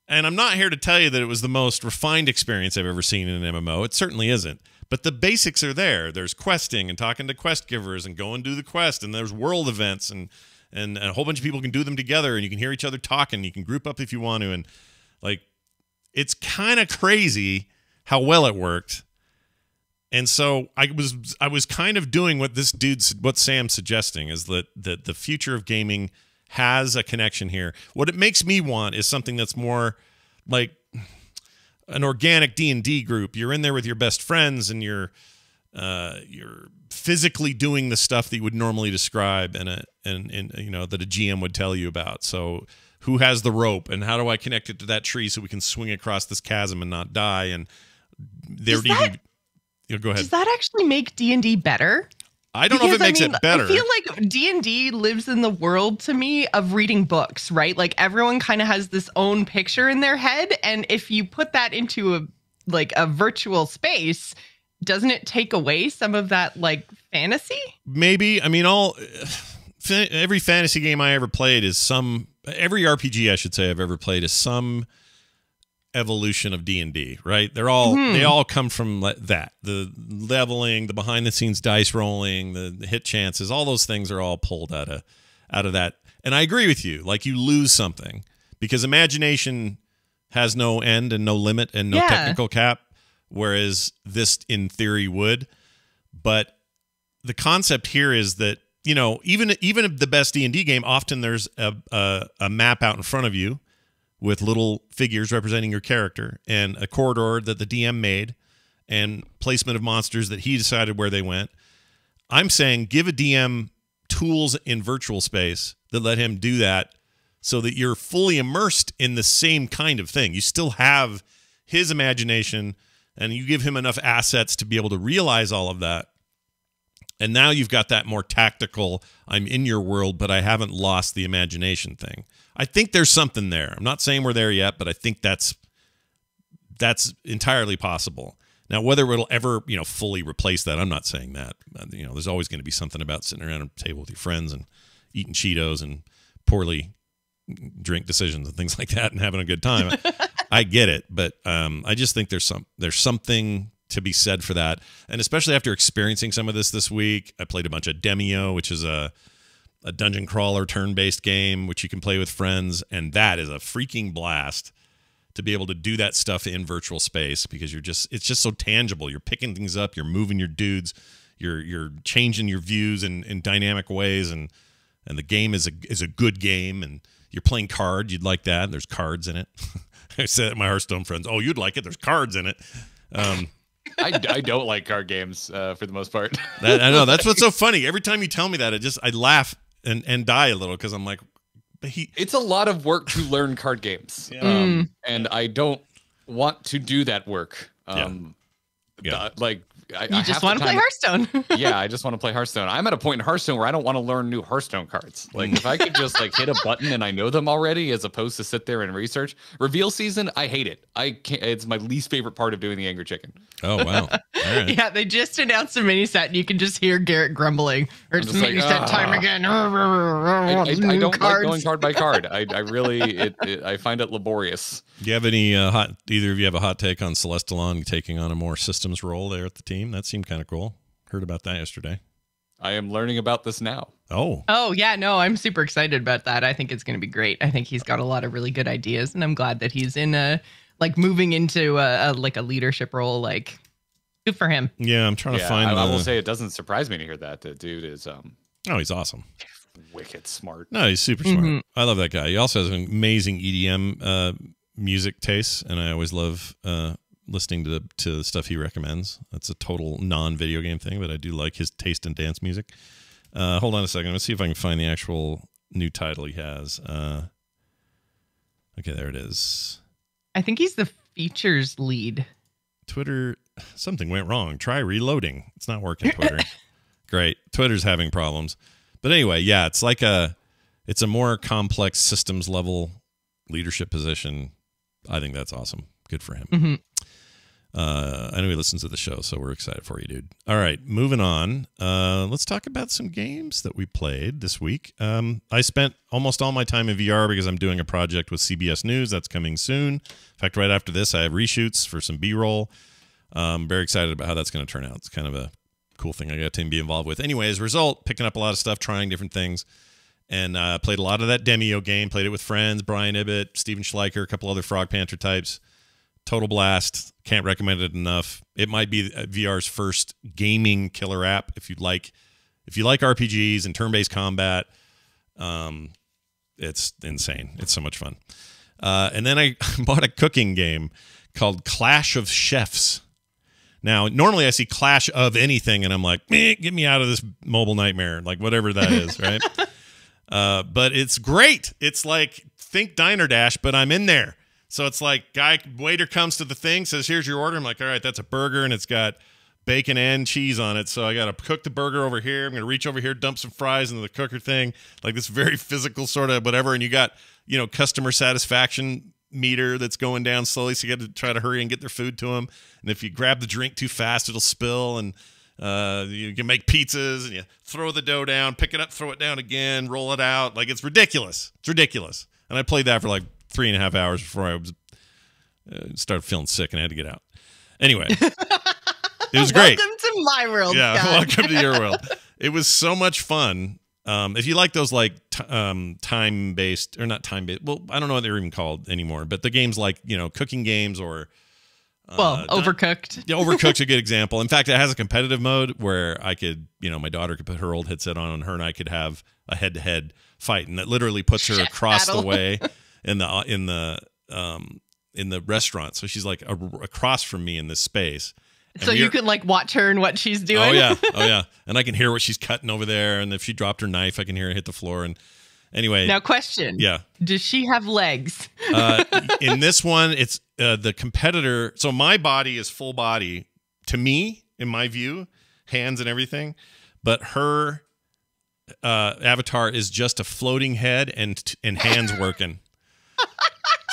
And I'm not here to tell you that it was the most refined experience I've ever seen in an MMO. It certainly isn't. But the basics are there. There's questing and talking to quest givers and go and do the quest. And there's world events and, and and a whole bunch of people can do them together and you can hear each other talking. You can group up if you want to. And like, it's kind of crazy how well it worked. And so I was I was kind of doing what this dude's what Sam's suggesting is that that the future of gaming has a connection here. What it makes me want is something that's more like an organic D&D group. You're in there with your best friends and you're uh, you're physically doing the stuff that you would normally describe and a and, and you know that a GM would tell you about. So who has the rope and how do I connect it to that tree so we can swing across this chasm and not die and there even that- you know, go ahead. Does that actually make D and D better? I don't know if it Because, makes I mean, it better. I feel like D and D lives in the world to me of reading books, right? Like everyone kind of has this own picture in their head, and if you put that into a like a virtual space, doesn't it take away some of that like fantasy? maybe i mean all every fantasy game i ever played is some every rpg i should say i've ever played is some evolution of d&d right they're all Mhm. they all come from that the leveling the behind the scenes dice rolling the, the hit chances all those things are all pulled out of out of that and i agree with you like you lose something because imagination has no end and no limit and no Yeah. technical cap whereas this in theory would but the concept here is that you know even even the best d&d game often there's a, a, a map out in front of you with little figures representing your character and a corridor that the dm made and placement of monsters that he decided where they went. I'm saying give a dm tools in virtual space that let him do that so that you're fully immersed in the same kind of thing. You still have his imagination and you give him enough assets to be able to realize all of that. And now you've got that more tactical, I'm in your world, but I haven't lost the imagination thing. I think there's something there. I'm not saying we're there yet, but I think that's that's entirely possible. Now, whether it'll ever, you know, fully replace that, I'm not saying that. Uh, You know, there's always going to be something about sitting around a table with your friends and eating Cheetos and poorly drink decisions and things like that and having a good time. I get it, but um, I just think there's some there's something to be said for that. And especially after experiencing some of this this week, I played a bunch of Demeo, which is a a dungeon crawler turn-based game which you can play with friends and that is a freaking blast to be able to do that stuff in virtual space because you're just it's just so tangible. You're picking things up you're moving your dudes you're you're changing your views in, in dynamic ways and and the game is a is a good game and you're playing card you'd like that there's cards in it. I said my hearthstone friends oh you'd like it there's cards in it. Um I, I don't like card games uh, for the most part. that, i know that's what's so funny. Every time you tell me that i just i laugh and and die a little because i'm like but he it's a lot of work to learn card games, Yeah. um, and I don't want to do that work. Yeah. Um, Yeah. uh, like I, You I just want to play Hearthstone. yeah, I just want to play Hearthstone. I'm at a point in Hearthstone where I don't want to learn new Hearthstone cards. Like if I could just like hit a button and I know them already, as opposed to sit there and research. Reveal season, I hate it. I can't. It's my least favorite part of doing the Angry Chicken. oh wow all right yeah, they just announced a mini set, and you can just hear Garrett grumbling. Or it's just like, mini set time "Ah." again. I, I, I don't like going card by card. I, I really, it, it, I find it laborious. Do you have any uh, hot? Either of you have a hot take on Celestalon taking on a more systems role there at the team? That seemed kind of cool. Heard about that yesterday. I am learning about this now. Oh, Oh yeah, no, I'm super excited about that. I think it's going to be great. I think he's got a lot of really good ideas, and I'm glad that he's in a like moving into a, a like a leadership role. Like, good for him. yeah. I'm trying to find. I, I will say it doesn't surprise me to hear that. The dude is um oh, he's awesome. wicked smart. No, he's super smart. Mhm. I love that guy. He also has an amazing EDM uh, music taste, and I always love uh, listening to the, to the stuff he recommends. That's a total non-video game thing, but I do like his taste in dance music. Uh, hold on a second. Let's see if I can find the actual new title he has. Uh, okay, there it is. I think he's the features lead. Twitter, something went wrong. Try reloading. It's not working, Twitter. Great. Twitter's having problems. But anyway, yeah, it's like a it's a more complex systems level leadership position. I think that's awesome. Good for him. Mhm. Uh, I know he listens to the show, so we're excited for you, dude. All right, moving on. Uh, let's talk about some games that we played this week. Um, I spent almost all my time in VR because I'm doing a project with CBS News that's coming soon. In fact, right after this, I have reshoots for some B-roll. Um, very excited about how that's going to turn out. It's kind of a cool thing I got to be involved with. Anyway, as a result, picking up a lot of stuff, trying different things, and uh, played a lot of that Demeo game. Played it with friends, Brian Ibbott, Steven Schleicher, a couple other Frog Panther types. Total blast. Can't recommend it enough. It might be uh, VR's first gaming killer app if you'd like. If you like RPGs and turn-based combat, um, it's insane. It's so much fun. Uh, and then I bought a cooking game called Clash of Chefs. Now, normally I see Clash of anything, and I'm like, eh, get me out of this mobile nightmare, like whatever that is, right? uh, but it's great. It's like think Diner Dash, but I'm in there. So it's like guy waiter comes to the thing, says, "Here's your order." I'm like, "All right, that's a burger, and it's got bacon and cheese on it." So I got to cook the burger over here. I'm gonna reach over here, dump some fries into the cooker thing, like this very physical sort of whatever. And you got you know customer satisfaction meter that's going down slowly, so you got to try to hurry and get their food to them. And if you grab the drink too fast, it'll spill and. Uh, you can make pizzas and you throw the dough down, pick it up, throw it down again, roll it out. Like it's ridiculous. It's ridiculous. And I played that for like three and a half hours before I was uh, started feeling sick and I had to get out. Anyway, it was great. Welcome to my world. Yeah, Scott. welcome to your world. It was so much fun. Um, if you like those like t- um, time based or not time based, well, I don't know what they're even called anymore, but the games like you know cooking games or uh, well, overcooked. yeah, Overcooked's a good example. In fact, it has a competitive mode where I could, you know, my daughter could put her old headset on, and her and I could have a head-to-head fight, and that literally puts her across battle. the way in the in the um in the restaurant. So she's like a, across from me in this space. So you can like watch her and what she's doing. Oh yeah, oh yeah, and I can hear what she's cutting over there, and if she dropped her knife, I can hear it hit the floor. And anyway, Now, question. yeah, Does she have legs? uh, in this one, it's uh, the competitor. So my body is full body to me, in my view, hands and everything, but her uh, avatar is just a floating head and and hands working.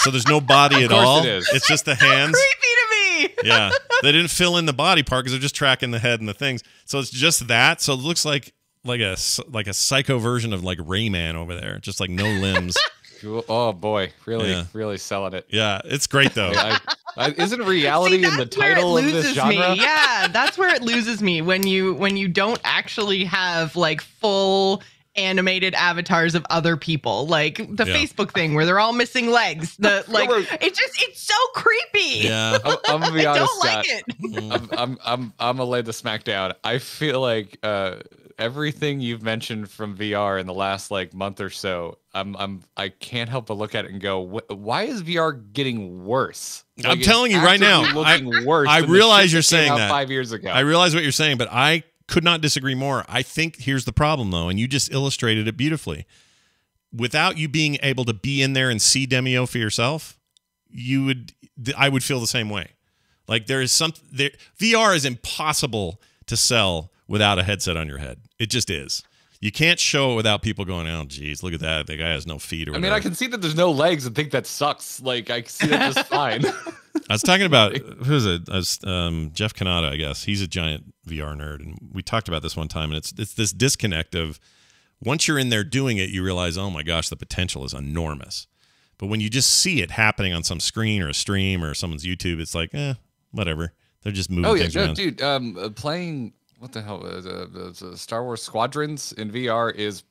So there's no body at course all. it is. It's just the hands. Creepy to me. yeah, they didn't fill in the body part because they're just tracking the head and the things. So it's just that. So it looks like like a like a psycho version of like Rayman over there, just like no limbs. Cool. Oh boy, really, Yeah. really selling it. Yeah, it's great though. I, I, isn't reality See, in the that's where it title of this loses genre? Me. Yeah, that's where it loses me when you when you don't actually have like full animated avatars of other people, like the Yeah. Facebook thing where they're all missing legs. The like it just it's so creepy. yeah. I'm, I'm gonna be honest. I honest. don't like it. Mm. I'm, I'm, I'm, I'm gonna lay the smack down. I feel like uh, everything you've mentioned from VR in the last like month or so, I'm, I'm, I can't help but look at it and go, "Wh- why is VR getting worse? I'm telling you right now, actively looking worse. I realize you're saying that. five years ago. I realize what you're saying, but I could not disagree more. I think here's the problem though, and you just illustrated it beautifully. Without you being able to be in there and see Demeo for yourself, you would I would feel the same way. Like there is some there VR is impossible to sell without a headset on your head. It just is. You can't show it without people going, "Oh, geez, look at that! The guy has no feet." Or I mean, I can see that there's no legs and think that sucks. Like I can see that just fine. I was talking about who's it? I was, um, Jeff Cannata, I guess. He's a giant VR nerd, and we talked about this one time. And it's it's this disconnect of once you're in there doing it, you realize, oh my gosh, the potential is enormous. But when you just see it happening on some screen or a stream or someone's YouTube, it's like, eh, whatever. They're just moving Oh yeah, things no, around. dude. Um, uh, playing what the hell? Uh, the, the, the Star Wars Squadrons in VR is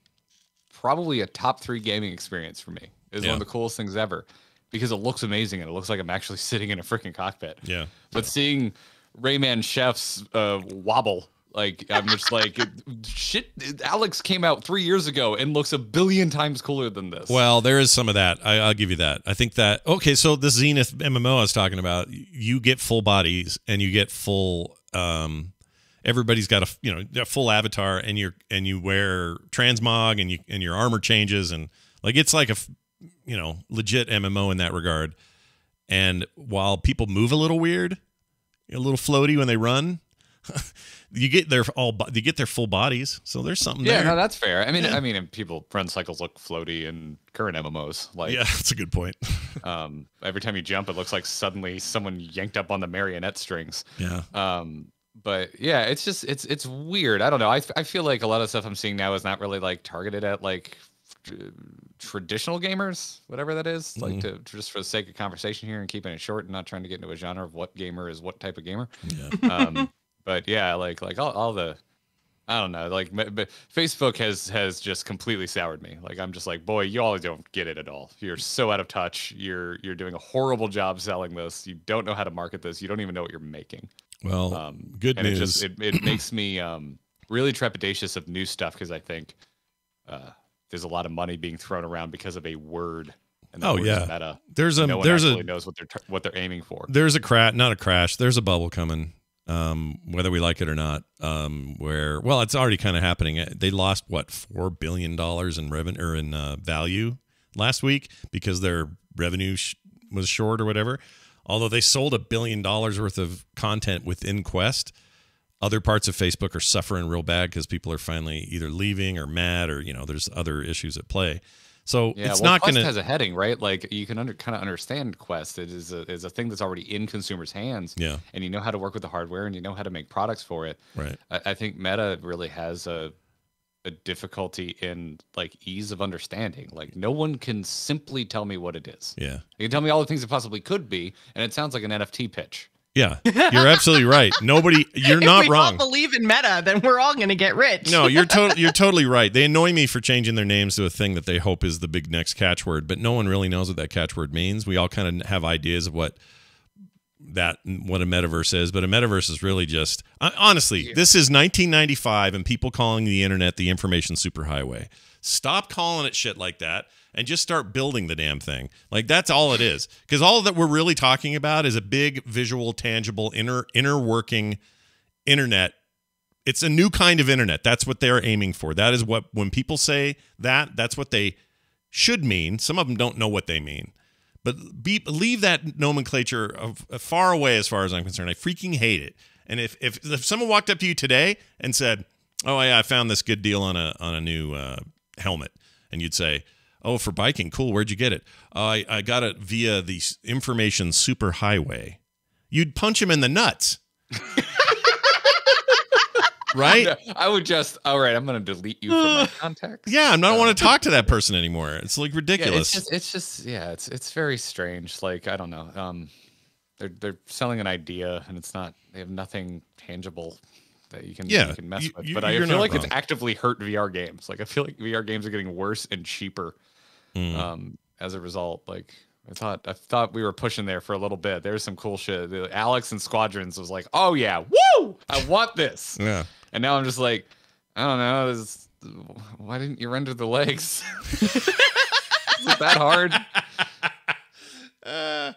probably a top three gaming experience for me. It's Yeah. one of the coolest things ever because it looks amazing and it looks like I'm actually sitting in a freaking cockpit. Yeah. But seeing Rayman Chef's uh, wobble, like I'm just like, shit. Alyx came out three years ago and looks a billion times cooler than this. Well, there is some of that. I, I'll give you that. I think that okay. So this Zenith MMO I was talking about, you get full bodies and you get full. Um, everybody's got a you know a full avatar, and you're and you wear transmog, and you and your armor changes, and like it's like a you know legit MMO in that regard. And while people move a little weird, a little floaty when they run, you get their all you get their full bodies. So there's something yeah, there. no, that's fair. I mean, Yeah. I mean, people run cycles look floaty in current MMOs. Like, yeah, that's a good point. Um, every time you jump, it looks like suddenly someone yanked up on the marionette strings. yeah. Um, but yeah, it's just it's it's weird. I don't know. I, I feel like a lot of stuff I'm seeing now is not really like targeted at like tr- traditional gamers, whatever that is. Like to just for the sake of conversation here and keeping it short and not trying to get into a genre of what gamer is what type of gamer. Yeah. Um, but yeah, like like all, all the I don't know, like but Facebook has has just completely soured me. Like I'm just like, boy, you all don't get it at all. You're so out of touch. You're you're doing a horrible job selling this. You don't know how to market this. You don't even know what you're making. Well, Um, good news. It just it, it makes me um really trepidatious of new stuff because I think uh there's a lot of money being thrown around because of a word. And Oh, yeah. meta. there's a no one there's a knows what they're what they're aiming for. there's a crash, not a crash. There's a bubble coming, um, whether we like it or not. Um, where well, it's already kind of happening. Uh, They lost what four billion dollars in revenue or in uh, value last week because their revenue sh- was short or whatever. Although they sold a billion dollars worth of content within Quest, other parts of Facebook are suffering real bad because people are finally either leaving or mad or you know there's other issues at play. So Yeah, it's well, not going to has a heading, right? Like you can under kind of understand Quest. It is a is a thing that's already in consumers' hands. Yeah. and you know how to work with the hardware and you know how to make products for it. right. I, I think Meta really has a a difficulty in like ease of understanding. Like no one can simply tell me what it is. Yeah. You can tell me all the things it possibly could be, and it sounds like an NFT pitch. Yeah, you're absolutely right. Nobody, you're if not we wrong. all believe in meta, then we're all going to get rich. No, you're totally you're totally right. They annoy me for changing their names to a thing that they hope is the big next catchword, but no one really knows what that catchword means. We all kind of have ideas of what that mm, what a metaverse is, but a metaverse is really just hon- honestly, this is 1995 and people calling the internet the information superhighway. Stop calling it shit like that and just start building the damn thing. Like that's all it is. Cuz all that we're really talking about is a big visual tangible inner inner working internet it's a new kind of internet. That's what they're aiming for. That is what when people say that, that's what they should mean. Some of them don't know what they mean. But be, leave that nomenclature of, of far away as far as I'm concerned. I freaking hate it. And if, if if someone walked up to you today and said, "Oh yeah, I found this good deal on a on a new uh, helmet," and you'd say, "Oh, for biking, cool. Where'd you get it? "Oh, I I got it via the information superhighway." You'd punch him in the nuts. right? I would just all right. I'm gonna delete you from my contacts. Yeah, I don't Uh, want to talk to that person anymore. It's like Yeah, ridiculous. it's just it's just yeah, it's it's very strange. Like I don't know. Um, they're they're selling an idea and it's not. They have nothing tangible that you can Yeah, you can mess you- with. you- But I feel not like it's actively hurt VR games. Like I feel like VR games are getting worse and cheaper. Mm. Um, as a result, like. I thought I thought we were pushing there for a little bit. There's some cool shit. The- Alyx and Squadrons was like, "Oh yeah, woo! I want this." yeah. And now I'm just like, I don't know. This, why didn't you render the legs? Is it that hard? Uh,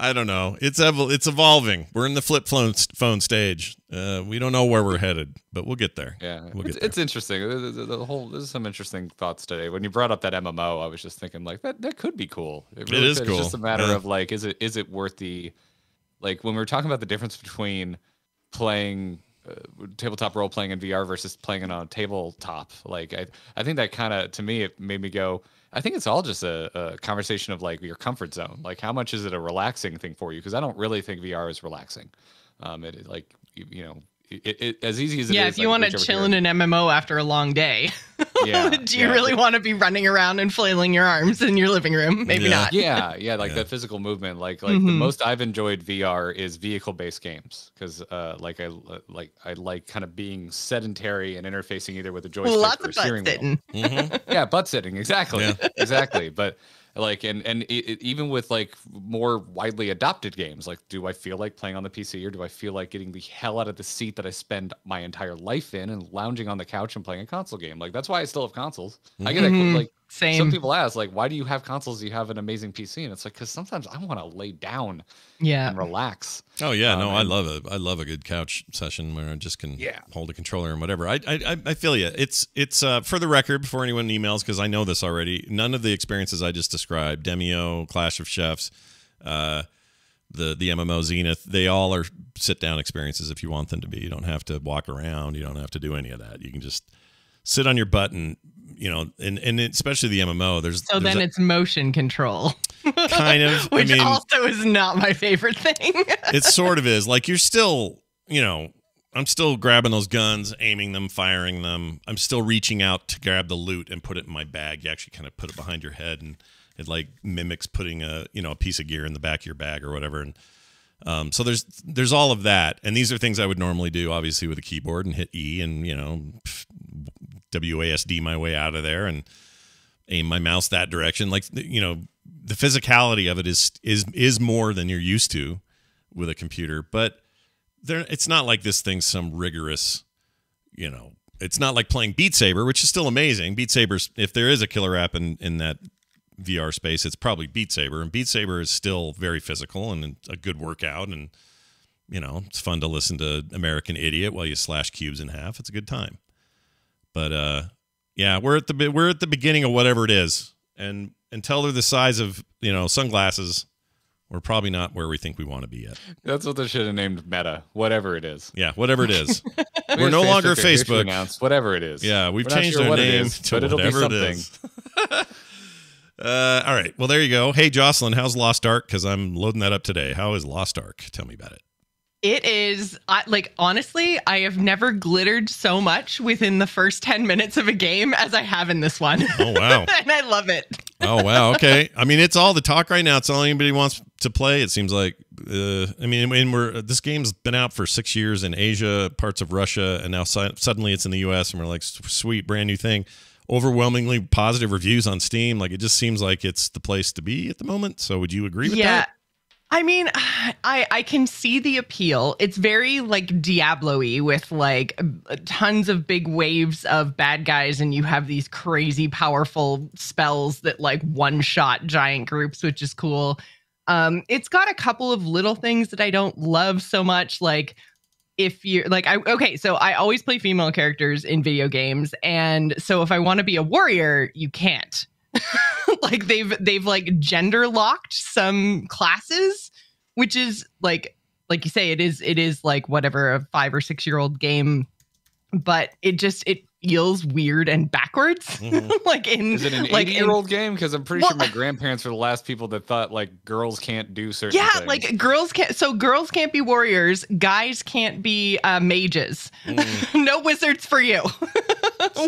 I don't know. It's evol- it's evolving. We're in the flip phone phone stage. Uh, we don't know where we're headed, but we'll get there. Yeah, We'll it's, get there. it's interesting. The, the- the whole there's some interesting thoughts today. When you brought up that MMO, I was just thinking like that that could be cool. It, is could. cool, It's just a matter yeah. of like, is it is it worth the like when we were talking about the difference between playing uh, tabletop role playing in VR versus playing it on a tabletop. Like I, I think that kind of to me it made me go. I think it's all just a, a conversation of like your comfort zone. Like how much is it a relaxing thing for you? Because I don't really think VR is relaxing. Um, it like you, you know. It, it, as easy as it yeah, is, if you like, want to chill here in an MMO after a long day, Yeah, do you yeah. really want to be running around and flailing your arms in your living room? Maybe Yeah. not. yeah yeah like Yeah. the physical movement like like the Mhm. most i've enjoyed vr is vehicle based games because uh like i like i like kind of being sedentary and interfacing either with a joystick Lots or of a butt steering wheel sitting. Mhm. yeah butt sitting exactly Yeah. exactly but like and and it, it- even with like more widely adopted games like do i feel like playing on the pc or do i feel like getting the hell out of the seat that i spend my entire life in and lounging on the couch and playing a console game like that's why i still have consoles i get that Mhm. like Same. some people ask like why do you have consoles you have an amazing pc and it's like because sometimes i want to lay down yeah. and relax Oh yeah, no, Um, I love it. I love a good couch session where I just can Yeah. hold a controller and whatever. I I I- I feel you. It's it's uh, for the record before anyone emails because I know this already. None of the experiences I just described, Demeo, Clash of Chefs, uh, the the MMO Zenith, they all are sit down experiences if you want them to be. You don't have to walk around. You don't have to do any of that. You can just sit on your butt and you know, and and especially the MMO. There's So there's then a- it's motion control, kind of. I which mean, also is not my favorite thing. it sort of is. Like you're still, you know, I'm still grabbing those guns, aiming them, firing them. I'm still reaching out to grab the loot and put it in my bag. You actually kind of put it behind your head and it like mimics putting a, you know, a piece of gear in the back of your bag or whatever. And um, so there's there's all of that. And these are things I would normally do, obviously, with a keyboard and hit E and, you know, WASD my way out of there and aim my mouse that direction. Like you know, the physicality of it is is is more than you're used to with a computer, but there it's not like this thing's some rigorous, you know, it's not like playing Beat Saber, which is still amazing. Beat Saber's if there is a killer app in in that VR space, it's probably Beat Saber, and Beat Saber is still very physical and a good workout, and you know it's fun to listen to American Idiot while you slash cubes in half. It's a good time, but uh, yeah, we're at the we're at the beginning of whatever it is, and until they're the size of you know sunglasses, we're probably not where we think we want to be yet. that's what they should have named meta whatever it is Yeah, whatever it is. Maybe no it's longer or here to Facebook. whatever it is Yeah, we've We're changed sure our name is, to but it'll whatever it something is. uh, all right. Well, there you go. Hey, Jocelyn, how's Lost Ark? Because I'm loading that up today. How is Lost Ark? Tell me about it. It is I, like honestly, I have never glittered so much within the first 10 minutes of a game as I have in this one. Oh wow. and I love it. oh wow. Okay. I mean, it's all the talk right now. It's all anybody wants to play. It seems like. Uh, I mean, and we're this game's been out for six years in Asia, parts of Russia, and now su- suddenly it's in the U.S. and we're like, sweet, brand new thing. Overwhelmingly positive reviews on Steam. Like it just seems like it's the place to be at the moment. So would you agree with yeah. that? I mean, I I can see the appeal. It's very like Diablo-y with like tons of big waves of bad guys and you have these crazy powerful spells that like one-shot giant groups, which is cool. Um it's got a couple of little things that I don't love so much like if you're like I okay, so I always play female characters in video games and so if I want to be a warrior, you can't. like they've they've like gender locked some classes which is like like you say it is it is like whatever a 5 or 6 year old game. But it just it feels weird and backwards. Mhm. like in Is it an like 80 in- year old game? Because I'm pretty Well- sure my grandparents were the last people that thought like girls can't do certain Yeah, things. like girls can't. So girls can't be warriors. Guys can't be uh, mages. Mm. no wizards for you.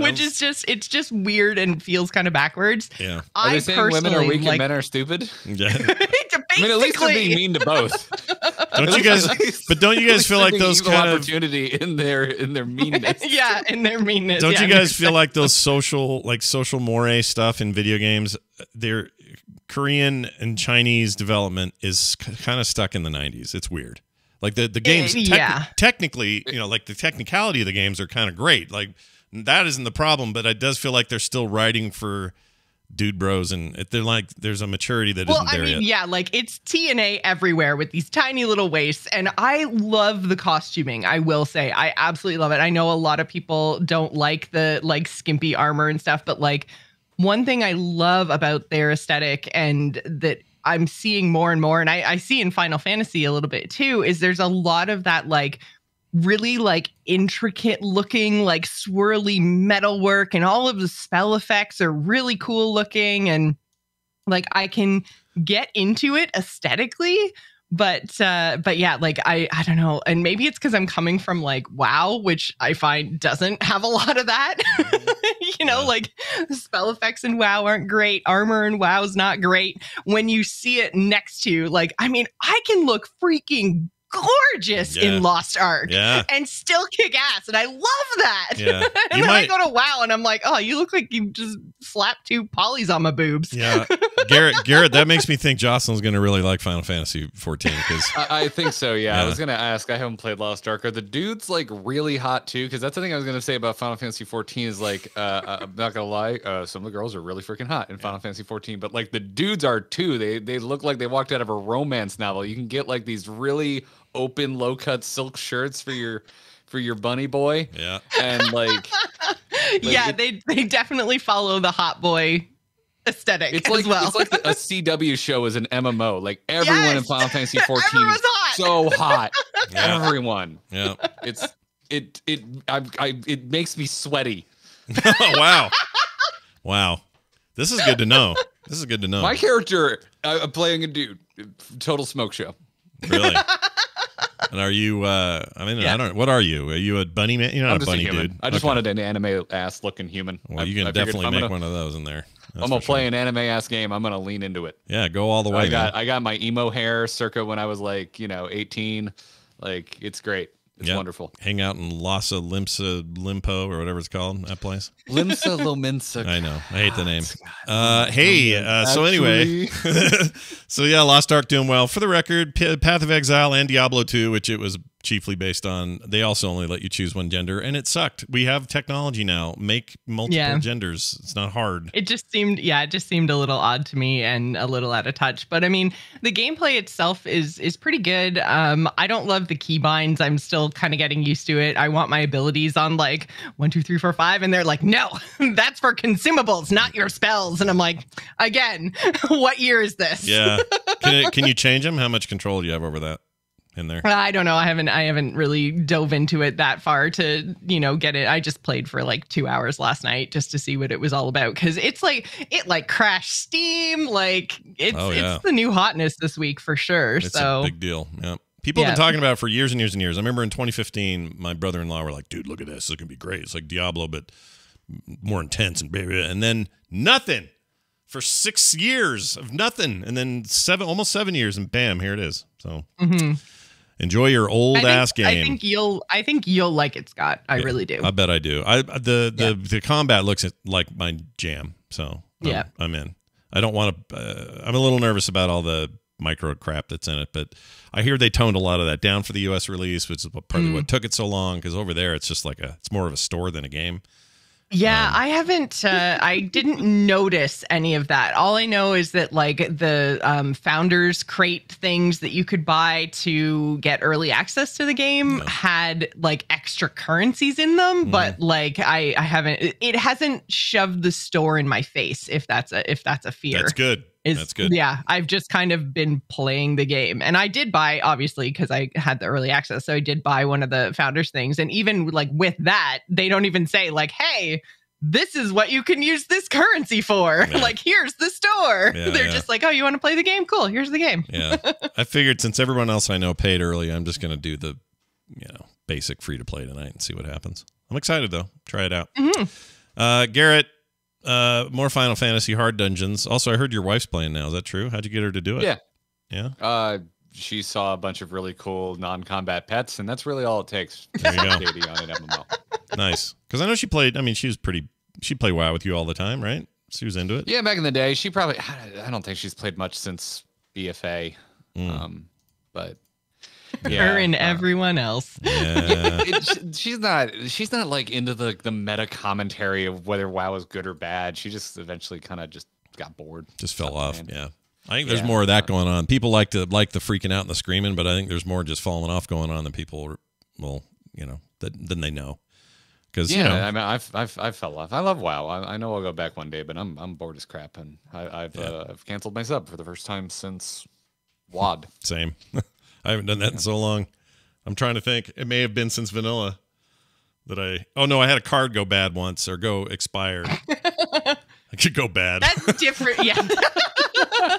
Which is just it's just weird and feels kind of backwards. Yeah. Are I they saying women are personally weak like, and men are stupid? Yeah. I mean, at least they're being mean to both. Don't you guys? But don't you guys feel like being those kind of? opportunity in their in their meanness? yeah, in their meanness. Don't yeah. you guys feel like those social, like social mores stuff in video games? Their Korean and Chinese development is kind of stuck in the '90s. It's weird. Like the the eh, games, tec- yeah. technically, you know, like the technicality of the games are kind of great. Like that isn't the problem, but it does feel like they're still writing for dude bros, and they're like there's a maturity that Well, not I mean, yet. yeah, like it's TNA everywhere with these tiny little waists. And I love the costuming. I will say, I absolutely love it. I know a lot of people don't like the like skimpy armor and stuff, but like one thing I love about their aesthetic and that I'm seeing more and more, and I, I see in Final Fantasy a little bit too, is there's a lot of that like really like intricate looking like swirly metalwork and all of the spell effects are really cool looking and like I can get into it aesthetically but uh but yeah like i i don't know and maybe it's because i'm coming from like wow which i find doesn't have a lot of that you know Yeah. like spell effects in wow aren't great armor in wow's not great when you see it next to you like i mean i can look freaking gorgeous Yeah. in lost ark Yeah. and still kick ass and i love that Yeah. and You then might- i go to wow and i'm like oh you look like you just slapped two polys on my boobs Yeah, Garrett. Garrett, that makes me think Jocelyn's going to really like Final Fantasy 14 because I, I think so. Yeah. Yeah. I was gonna ask. I haven't played Lost Ark. Are the dudes like really hot too? Because that's the thing I was gonna say about Final Fantasy 14 is like, uh, uh, I'm not gonna lie, uh, some of the girls are really freaking hot in Final Fantasy 14, but like the dudes are too. They they look like they walked out of a romance novel. You can get like these really open, low cut silk shirts for your for your bunny boy, yeah, and like yeah, it- they they definitely follow the hot boy aesthetic it's as like well. it's like a CW show is an MMO. Like everyone in Final Fantasy 14 Everyone's is hot. so hot. Yeah. Everyone. yeah. it's it it I, I it makes me sweaty. wow, wow. This is good to know. This is good to know. My character, I, I'm playing a dude, total smoke show. really. And are you? uh I mean, I don't. What are you? Are you a bunny man? You're not I'm a a bunny human. dude. I just Okay. wanted an anime ass looking human. Well, I- you can I definitely make gonna, one of those in there. That's I'm gonna for sure. play an anime ass game. I'm gonna lean into it. Yeah, go all the way. I got man. I got my emo hair circa when I was like you know 18. Like it's great. It's Yeah. wonderful. Hang out in Lhasa Limsa Limpo or whatever it's called. That place. Limsa Lominsa. I know. I hate the name. Uh, hey. Uh, so anyway. So yeah, Lost Ark doing well. For the record, P- Path of Exile and Diablo 2, which it was chiefly based on, they also only let you choose one gender, and it sucked. We have technology now. Make multiple Yeah. genders. It's not hard. it just seemed yeah, it just seemed a little odd to me and a little out of touch. But I mean, the gameplay itself is is pretty good. Um, I don't love the keybinds. I'm still kind of getting used to it. I want my abilities on like one, two, three, four, five, and they're like, no, that's for consumables, not your spells. And I'm like, again, what year is this? Yeah. Can, it, can you change them? How much control do you have over that in there? I don't know. I haven't I haven't really dove into it that far to, you know, get it. I just played for like 2 hours last night just to see what it was all about cuz it's like it like crashed Steam, like it's Oh, yeah. it's the new hotness this week for sure. It's so a big deal. Yeah. People have been talking about it for years and years and years. I remember in 2015, my brother-in-law were like, "Dude, look at this. This is gonna be great. It's like Diablo, but more intense and blah, blah, blah." and then nothing for six years of nothing, and then seven, almost seven years, and bam, here it is. So mhm. Enjoy your old think, ass game. I think you'll I think you'll like it, Scott. I Yeah, really do. I bet I do. I the the the combat looks like my jam, so I'm, Yeah. I'm in. I don't want to. Uh, I'm a little nervous about all the micro crap that's in it, but I hear they toned a lot of that down for the U.S. release, which is probably Mm. what took it so long. Because over there, it's just like a, it's more of a store than a game. Yeah, Um, I haven't. Uh, I didn't notice any of that. All I know is that like the um, founders crate things that you could buy to get early access to the game Yeah. had like extra currencies in them, but like I, I haven't. it- It hasn't shoved the store in my face. If that's a if that's a fear. That's good. Is That's good. yeah i've just kind of been playing the game and i did buy obviously because i had the early access so i did buy one of the founders things and even like with that they don't even say like hey this is what you can use this currency for Yeah. like here's the store Yeah, they're yeah. just like oh you want to play the game cool here's the game Yeah. I figured since everyone else I know paid early, I'm just going to do the, you know, basic free to play tonight and see what happens. I'm excited though. Try it out. Mhm. Uh, Garrett, uh, more Final Fantasy hard dungeons. Also, I heard your wife's playing now. Is that true? How'd you get her to do it? Yeah. Yeah. Uh, she saw a bunch of really cool non-combat pets, and that's really all it takes. There you go. On an MMO. Nice. Because I know she played. I mean, she was pretty. She played WoW with you all the time, right? She was into it. Yeah, back in the day, she probably. I don't think she's played much since BFA. Mm. Um, but her and uh, everyone else Yeah. it, she's not. She's not like into the the meta commentary of whether WoW is good or bad. She just eventually kind of just got bored. just fell off. man. Yeah. I think there's Yeah. more of that going on. People like to like the freaking out and the screaming, but I think there's more just falling off going on than people, well, you know, that than they know. Because Yeah, you know, I mean, I've, I've I fell off. I love WoW. I, I know I'll go back one day, but I'm I'm bored as crap, and I, I've Yeah. uh, I've canceled my sub for the first time since WAD. Same. I haven't done that in so long. I'm trying to think. It may have been since vanilla that I. Oh no, I had a card go bad once or go expire. I could go bad. That's different. Yeah.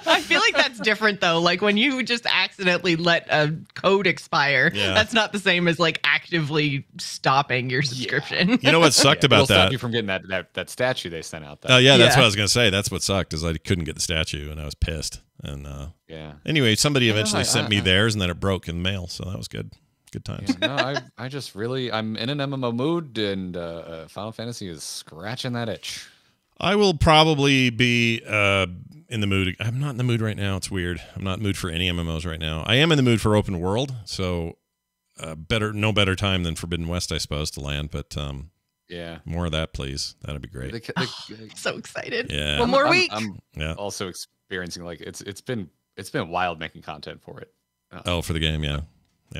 I feel like that's different though. Like when you just accidentally let a code expire, Yeah. that's not the same as like actively stopping your subscription. you know what sucked Yeah, about it'll stop that? you from getting that, that that statue they sent out. Though. Oh yeah, that's what I was gonna say. That's what sucked is I couldn't get the statue and I was pissed. And uh, yeah. anyway, somebody Yeah, eventually I- sent I- me I- theirs and then it broke in the mail, so that was good. Good times. Yeah, no, I I just really I'm in an MMO mood, and uh, uh, Final Fantasy is scratching that itch. I will probably be uh, in the mood. I'm not in the mood right now. It's weird. I'm not in the mood for any MMOs right now. I am in the mood for open world. So uh, better, no better time than Forbidden West, I suppose, to land. But um, Yeah. more of that, please. That'd be great. The, the, so excited. Yeah. One more I'm- week. I'm Yeah. also experiencing like it's it's been it's been wild making content for it. Oh, for the game, yeah.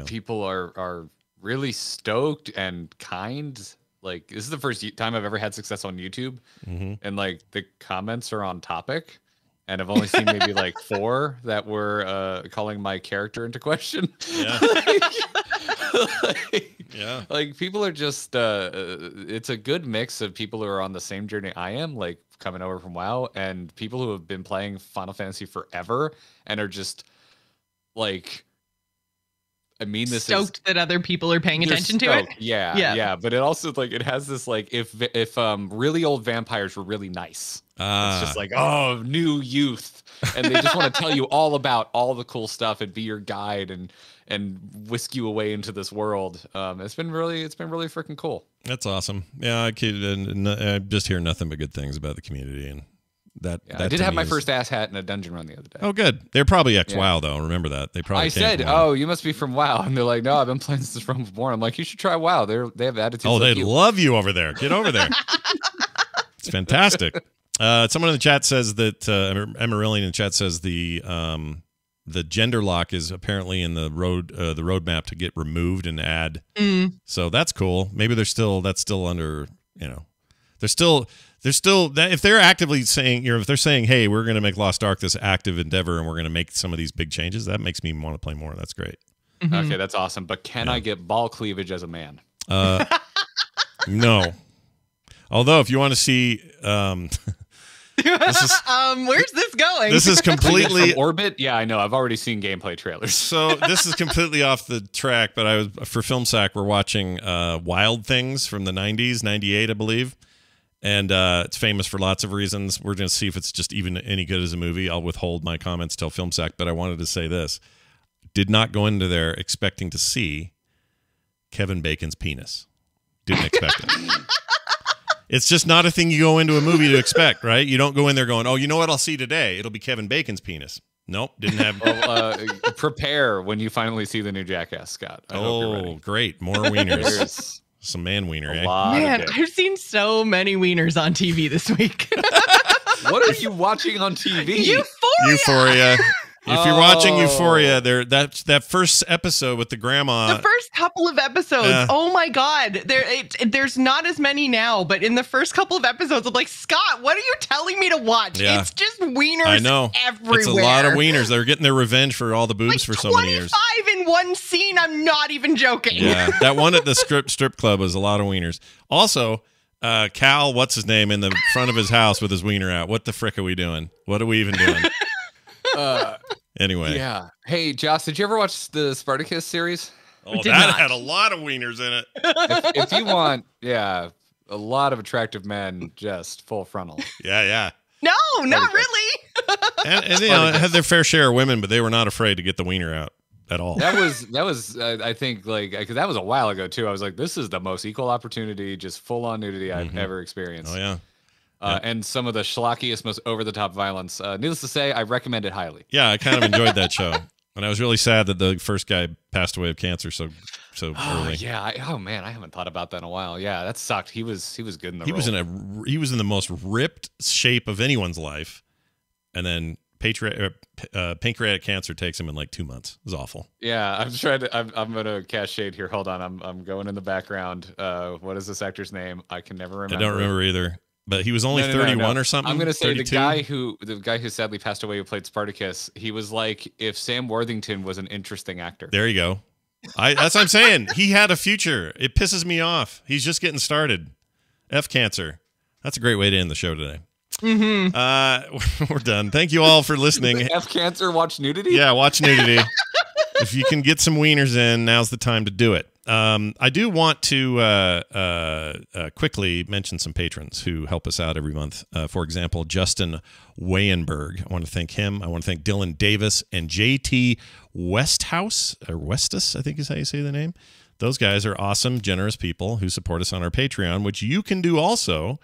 People are are really stoked and kind. Like this is the first time I've ever had success on YouTube, hmm and like the comments are on topic. And I've only seen maybe like four that were uh, calling my character into question. Yeah. like, Yeah. like people are just uh uh, it's a good mix of people who are on the same journey i am like coming over from wow and people who have been playing final fantasy forever and are just like i mean this is Stoked that other people are paying they're attention to it. yeah, Yeah. yeah but it also like it has this like if if um really old vampires were really nice Ah, it's just like oh new youth and they just want to tell you all about all the cool stuff and be your guide and and whisk you away into this world um it's been really it's been really freaking cool that's awesome. Yeah, I could. And, and I just hear nothing but good things about the community, and that. Yeah, that I did have my is- first ass hat in a dungeon run the other day. Oh, good. They're probably ex Yeah. WoW though. Remember that they probably. I came said, from WoW. "Oh, you must be from WoW," and they're like, "No, I've been playing since from born." I'm like, "You should try WoW. They're they have attitudes." Oh, like they you. love you over there. Get over there. it's fantastic. Uh, someone in the chat says that uh, Emerillion in the chat says the um, the gender lock is apparently in the road uh, the roadmap to get removed and add. Mm. So that's cool. Maybe they're still that's still under you know they're still they're still that if they're actively saying you know if they're saying hey we're going to make Lost Ark this active endeavor and we're going to make some of these big changes that makes me want to play more. That's great. Mhm. Okay, that's awesome. But can I get ball cleavage as a man? Uh, no. Although, if you want to see, um, is- um, where's this going? this is completely orbit. Yeah, I know. I've already seen gameplay trailers. so. This is completely off the track. But I was for Film Sack. We're watching uh, Wild Things from the '90s, '98, I believe, and uh, it's famous for lots of reasons. We're going to see if it's just even any good as a movie. I'll withhold my comments till Film Sack. But I wanted to say this: did not go into there expecting to see Kevin Bacon's penis. Didn't expect it. It's just not a thing you go into a movie to expect, right? You don't go in there going, "Oh, you know what? I'll see today. It'll be Kevin Bacon's penis." Nope, didn't have. well, uh, prepare when you finally see the new Jackass, Scott. I oh, ready. great! More wieners, There's some man wiener. a Eh? lot Man, of. I've seen so many wieners on TV this week. What are you watching on TV? Euphoria. Euphoria. If you're watching Oh. Euphoria, there that that first episode with the grandma. the first couple of episodes, Yeah. oh my god, there it, it- there's not as many now, but in the first couple of episodes, I'm like, Scott, what are you telling me to watch? Yeah. It's just wieners I know everywhere. it's a lot of wieners. They're getting their revenge for all the boobs Like for so many years. 25 in one scene. I'm not even joking. Yeah, that one at the strip strip club was a lot of wieners. Also, uh, Cal, what's his name, in the front of his house with his wiener out. What the frick are we doing? What are we even doing? Uh, Anyway, yeah. Hey, Josh, did you ever watch the Spartacus series? oh, that not. had a lot of wieners in it. if, if you want, yeah, a lot of attractive men just full frontal. Yeah, yeah. No, not really. And, and you know, it had their fair share of women, but they were not afraid to get the wiener out at all. That was that was uh, I think like because that was a while ago too. I was like, this is the most equal opportunity, just full on nudity I've Mhm. ever experienced. Oh yeah, uh, and some of the schlockiest, most over the top violence. Uh, needless to say, I recommend it highly. yeah. I kind of enjoyed that show, and I was really sad that the first guy passed away of cancer so so Oh early. yeah, I, oh man, I haven't thought about that in a while. Yeah, that sucked. He was he was good in the He role. was in a he was in the most ripped shape of anyone's life, and then patri- uh, uh, pancreatic cancer takes him in like two months. It was awful. Yeah, I'm trying to. I'm, I'm gonna cast shade here. Hold on, I'm I'm going in the background. Uh, what is this actor's name? I can never remember. I don't remember either, but he was only No, no, no, 31 no. or something. I'm gonna say 32? the guy who the guy who sadly passed away who played Spartacus. He was like if Sam Worthington was an interesting actor. There you go. I that's what I'm saying. He had a future. It pisses me off. He's just getting started. F cancer. That's a great way to end the show today. Mm-hmm. Uh, we're done. Thank you all for listening. F cancer, watch nudity. yeah, watch nudity. if you can get some wieners in, now's the time to do it. Um, I do want to uh, uh, uh, quickly mention some patrons who help us out every month. Uh, for example, Justin Wayenberg. I want to thank him. I want to thank Dylan Davis and JT Westhouse or Westus, I think is how you say the name. Those guys are awesome, generous people who support us on our Patreon, which you can do also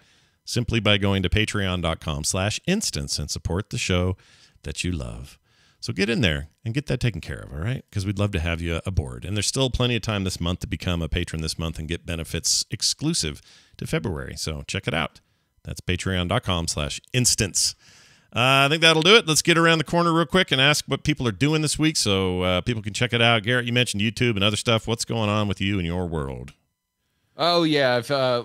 simply by going to patreon.com slash instance and support the show that you love. So get in there and get that taken care of, all right? Because we'd love to have you aboard. And there's still plenty of time this month to become a patron this month and get benefits exclusive to February. So check it out. That's patreon.com slash instance. Uh, I think that'll do it. Let's get around the corner real quick and ask what people are doing this week so uh, people can check it out. Garrett, you mentioned YouTube and other stuff. What's going on with you and your world? Oh yeah, if, uh,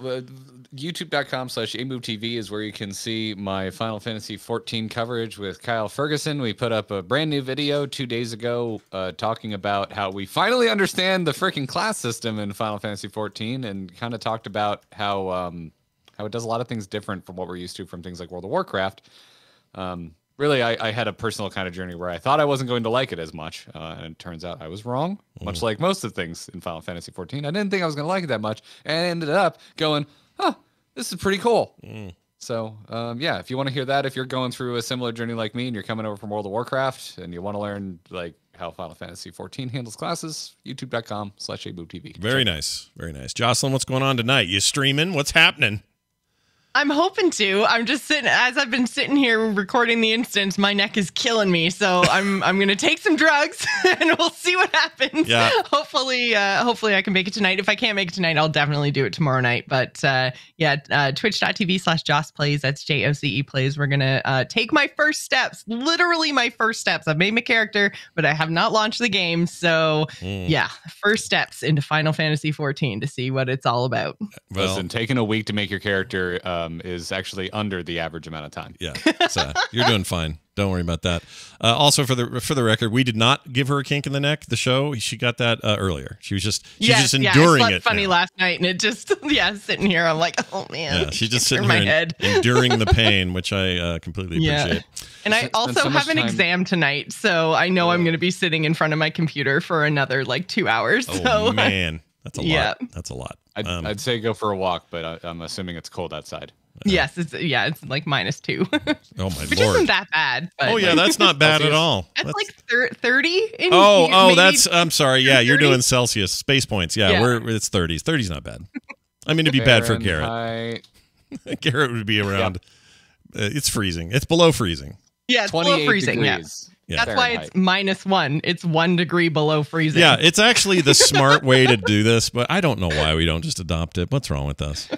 youtube.com slash TV is where you can see my Final Fantasy 14 coverage with Kyle Ferguson. We put up a brand new video two days ago uh, talking about how we finally understand the freaking class system in Final Fantasy 14 and kind of talked about how um, how it does a lot of things different from what we're used to from things like World of Warcraft. Um, really, I, I had a personal kind of journey where I thought I wasn't going to like it as much, uh, and it turns out I was wrong. Much like most of the things in Final Fantasy 14, I didn't think I was going to like it that much, and I ended up going, "Huh, this is pretty cool." So, um, yeah, if you want to hear that, if you're going through a similar journey like me, and you're coming over from World of Warcraft, and you want to learn like how Final Fantasy 14 handles classes, YouTube.com/slash TV. Very nice. Very nice. Jocelyn, what's going on tonight? You streaming? What's happening? I'm hoping to. I'm just sitting as I've been sitting here recording the instance. My neck is killing me, so I'm I'm gonna take some drugs and we'll see what happens. Yeah. Hopefully, uh, hopefully I can make it tonight. If I can't make it tonight, I'll definitely do it tomorrow night. But uh, yeah, uh, Twitch.tv slash Joce plays. That's J O C E plays. We're gonna uh, take my first steps. Literally my first steps. I've made my character, but I have not launched the game. So Mm, yeah, first steps into Final Fantasy 14 to see what it's all about. well, Listen, taking a week to make your character um, is actually under the average amount of time. yeah, so you're doing fine. Don't worry about that. Uh, also, for the for the record, we did not give her a kink in the neck. The show she got that uh, earlier. She was just she Yes, just yeah, I enduring slept it. Funny now. last night, and it just yeah, sitting here, I'm like, oh man, Yeah, she's just through sitting my here en- head. enduring the pain, which I uh, completely Yeah. appreciate. And I also so have an time- exam tonight, so I know I'm going to be sitting in front of my computer for another like two hours. Oh so man, that's a Yeah. lot. That's a lot. I'd, Um, I'd say go for a walk, but I, I'm assuming it's cold outside. yes, it's yeah, it's like minus two, oh my which lord. isn't that bad. But Oh yeah, like, that's not bad at all. that's, That's- like thir- thirty. In Oh, oh, that's. I'm sorry. Yeah, you're doing Celsius space points. Yeah, Yeah. we're it's 30s. 30s not bad. I mean, it'd be bad for Garrett. Garrett would be around. Uh, it's freezing. It's below freezing. yeah, it's below freezing. Yeah, degrees. Yeah. That's why it's minus one. It's one degree below freezing. Yeah, it's actually the smart way to do this, but I don't know why we don't just adopt it. What's wrong with us?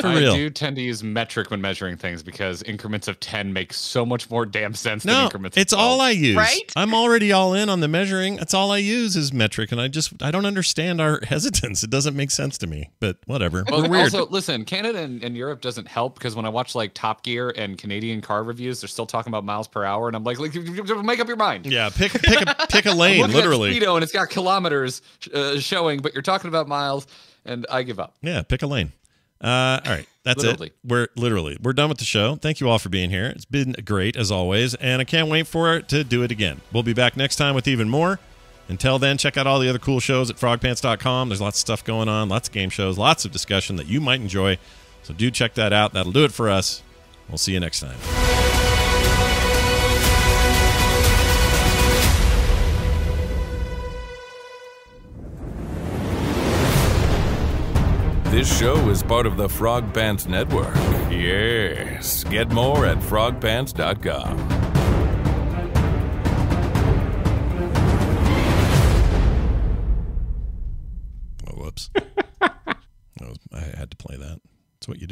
For I do tend to use metric when measuring things because increments of 10 make so much more damn sense than No, increments of it's all I use. Right? I'm already all in on the measuring. That's all I use is metric, and I just I don't understand our hesitance. It doesn't make sense to me. But whatever. Well, We're weird. also, listen, Canada and, and Europe doesn't help because when I watch like Top Gear and Canadian car reviews, they're still talking about miles per hour, and I'm like, like make up your mind. yeah, pick pick a pick a I'm lane, looking at literally. Speedo and it's got kilometers uh, showing, but you're talking about miles, and I give up. Yeah, pick a lane. Uh, all right, that's Literally. it. We're literally we're done with the show. Thank you all for being here. It's been great as always, and I can't wait for it to do it again. We'll be back next time with even more. Until then, check out all the other cool shows at frogpants.com. There's lots of stuff going on, lots of game shows, lots of discussion that you might enjoy. So do check that out. That'll do it for us. We'll see you next time. This show is part of the Frog Pants Network. Yes. Get more at frogpants.com. Oh, whoops. I had to play that. That's what you do.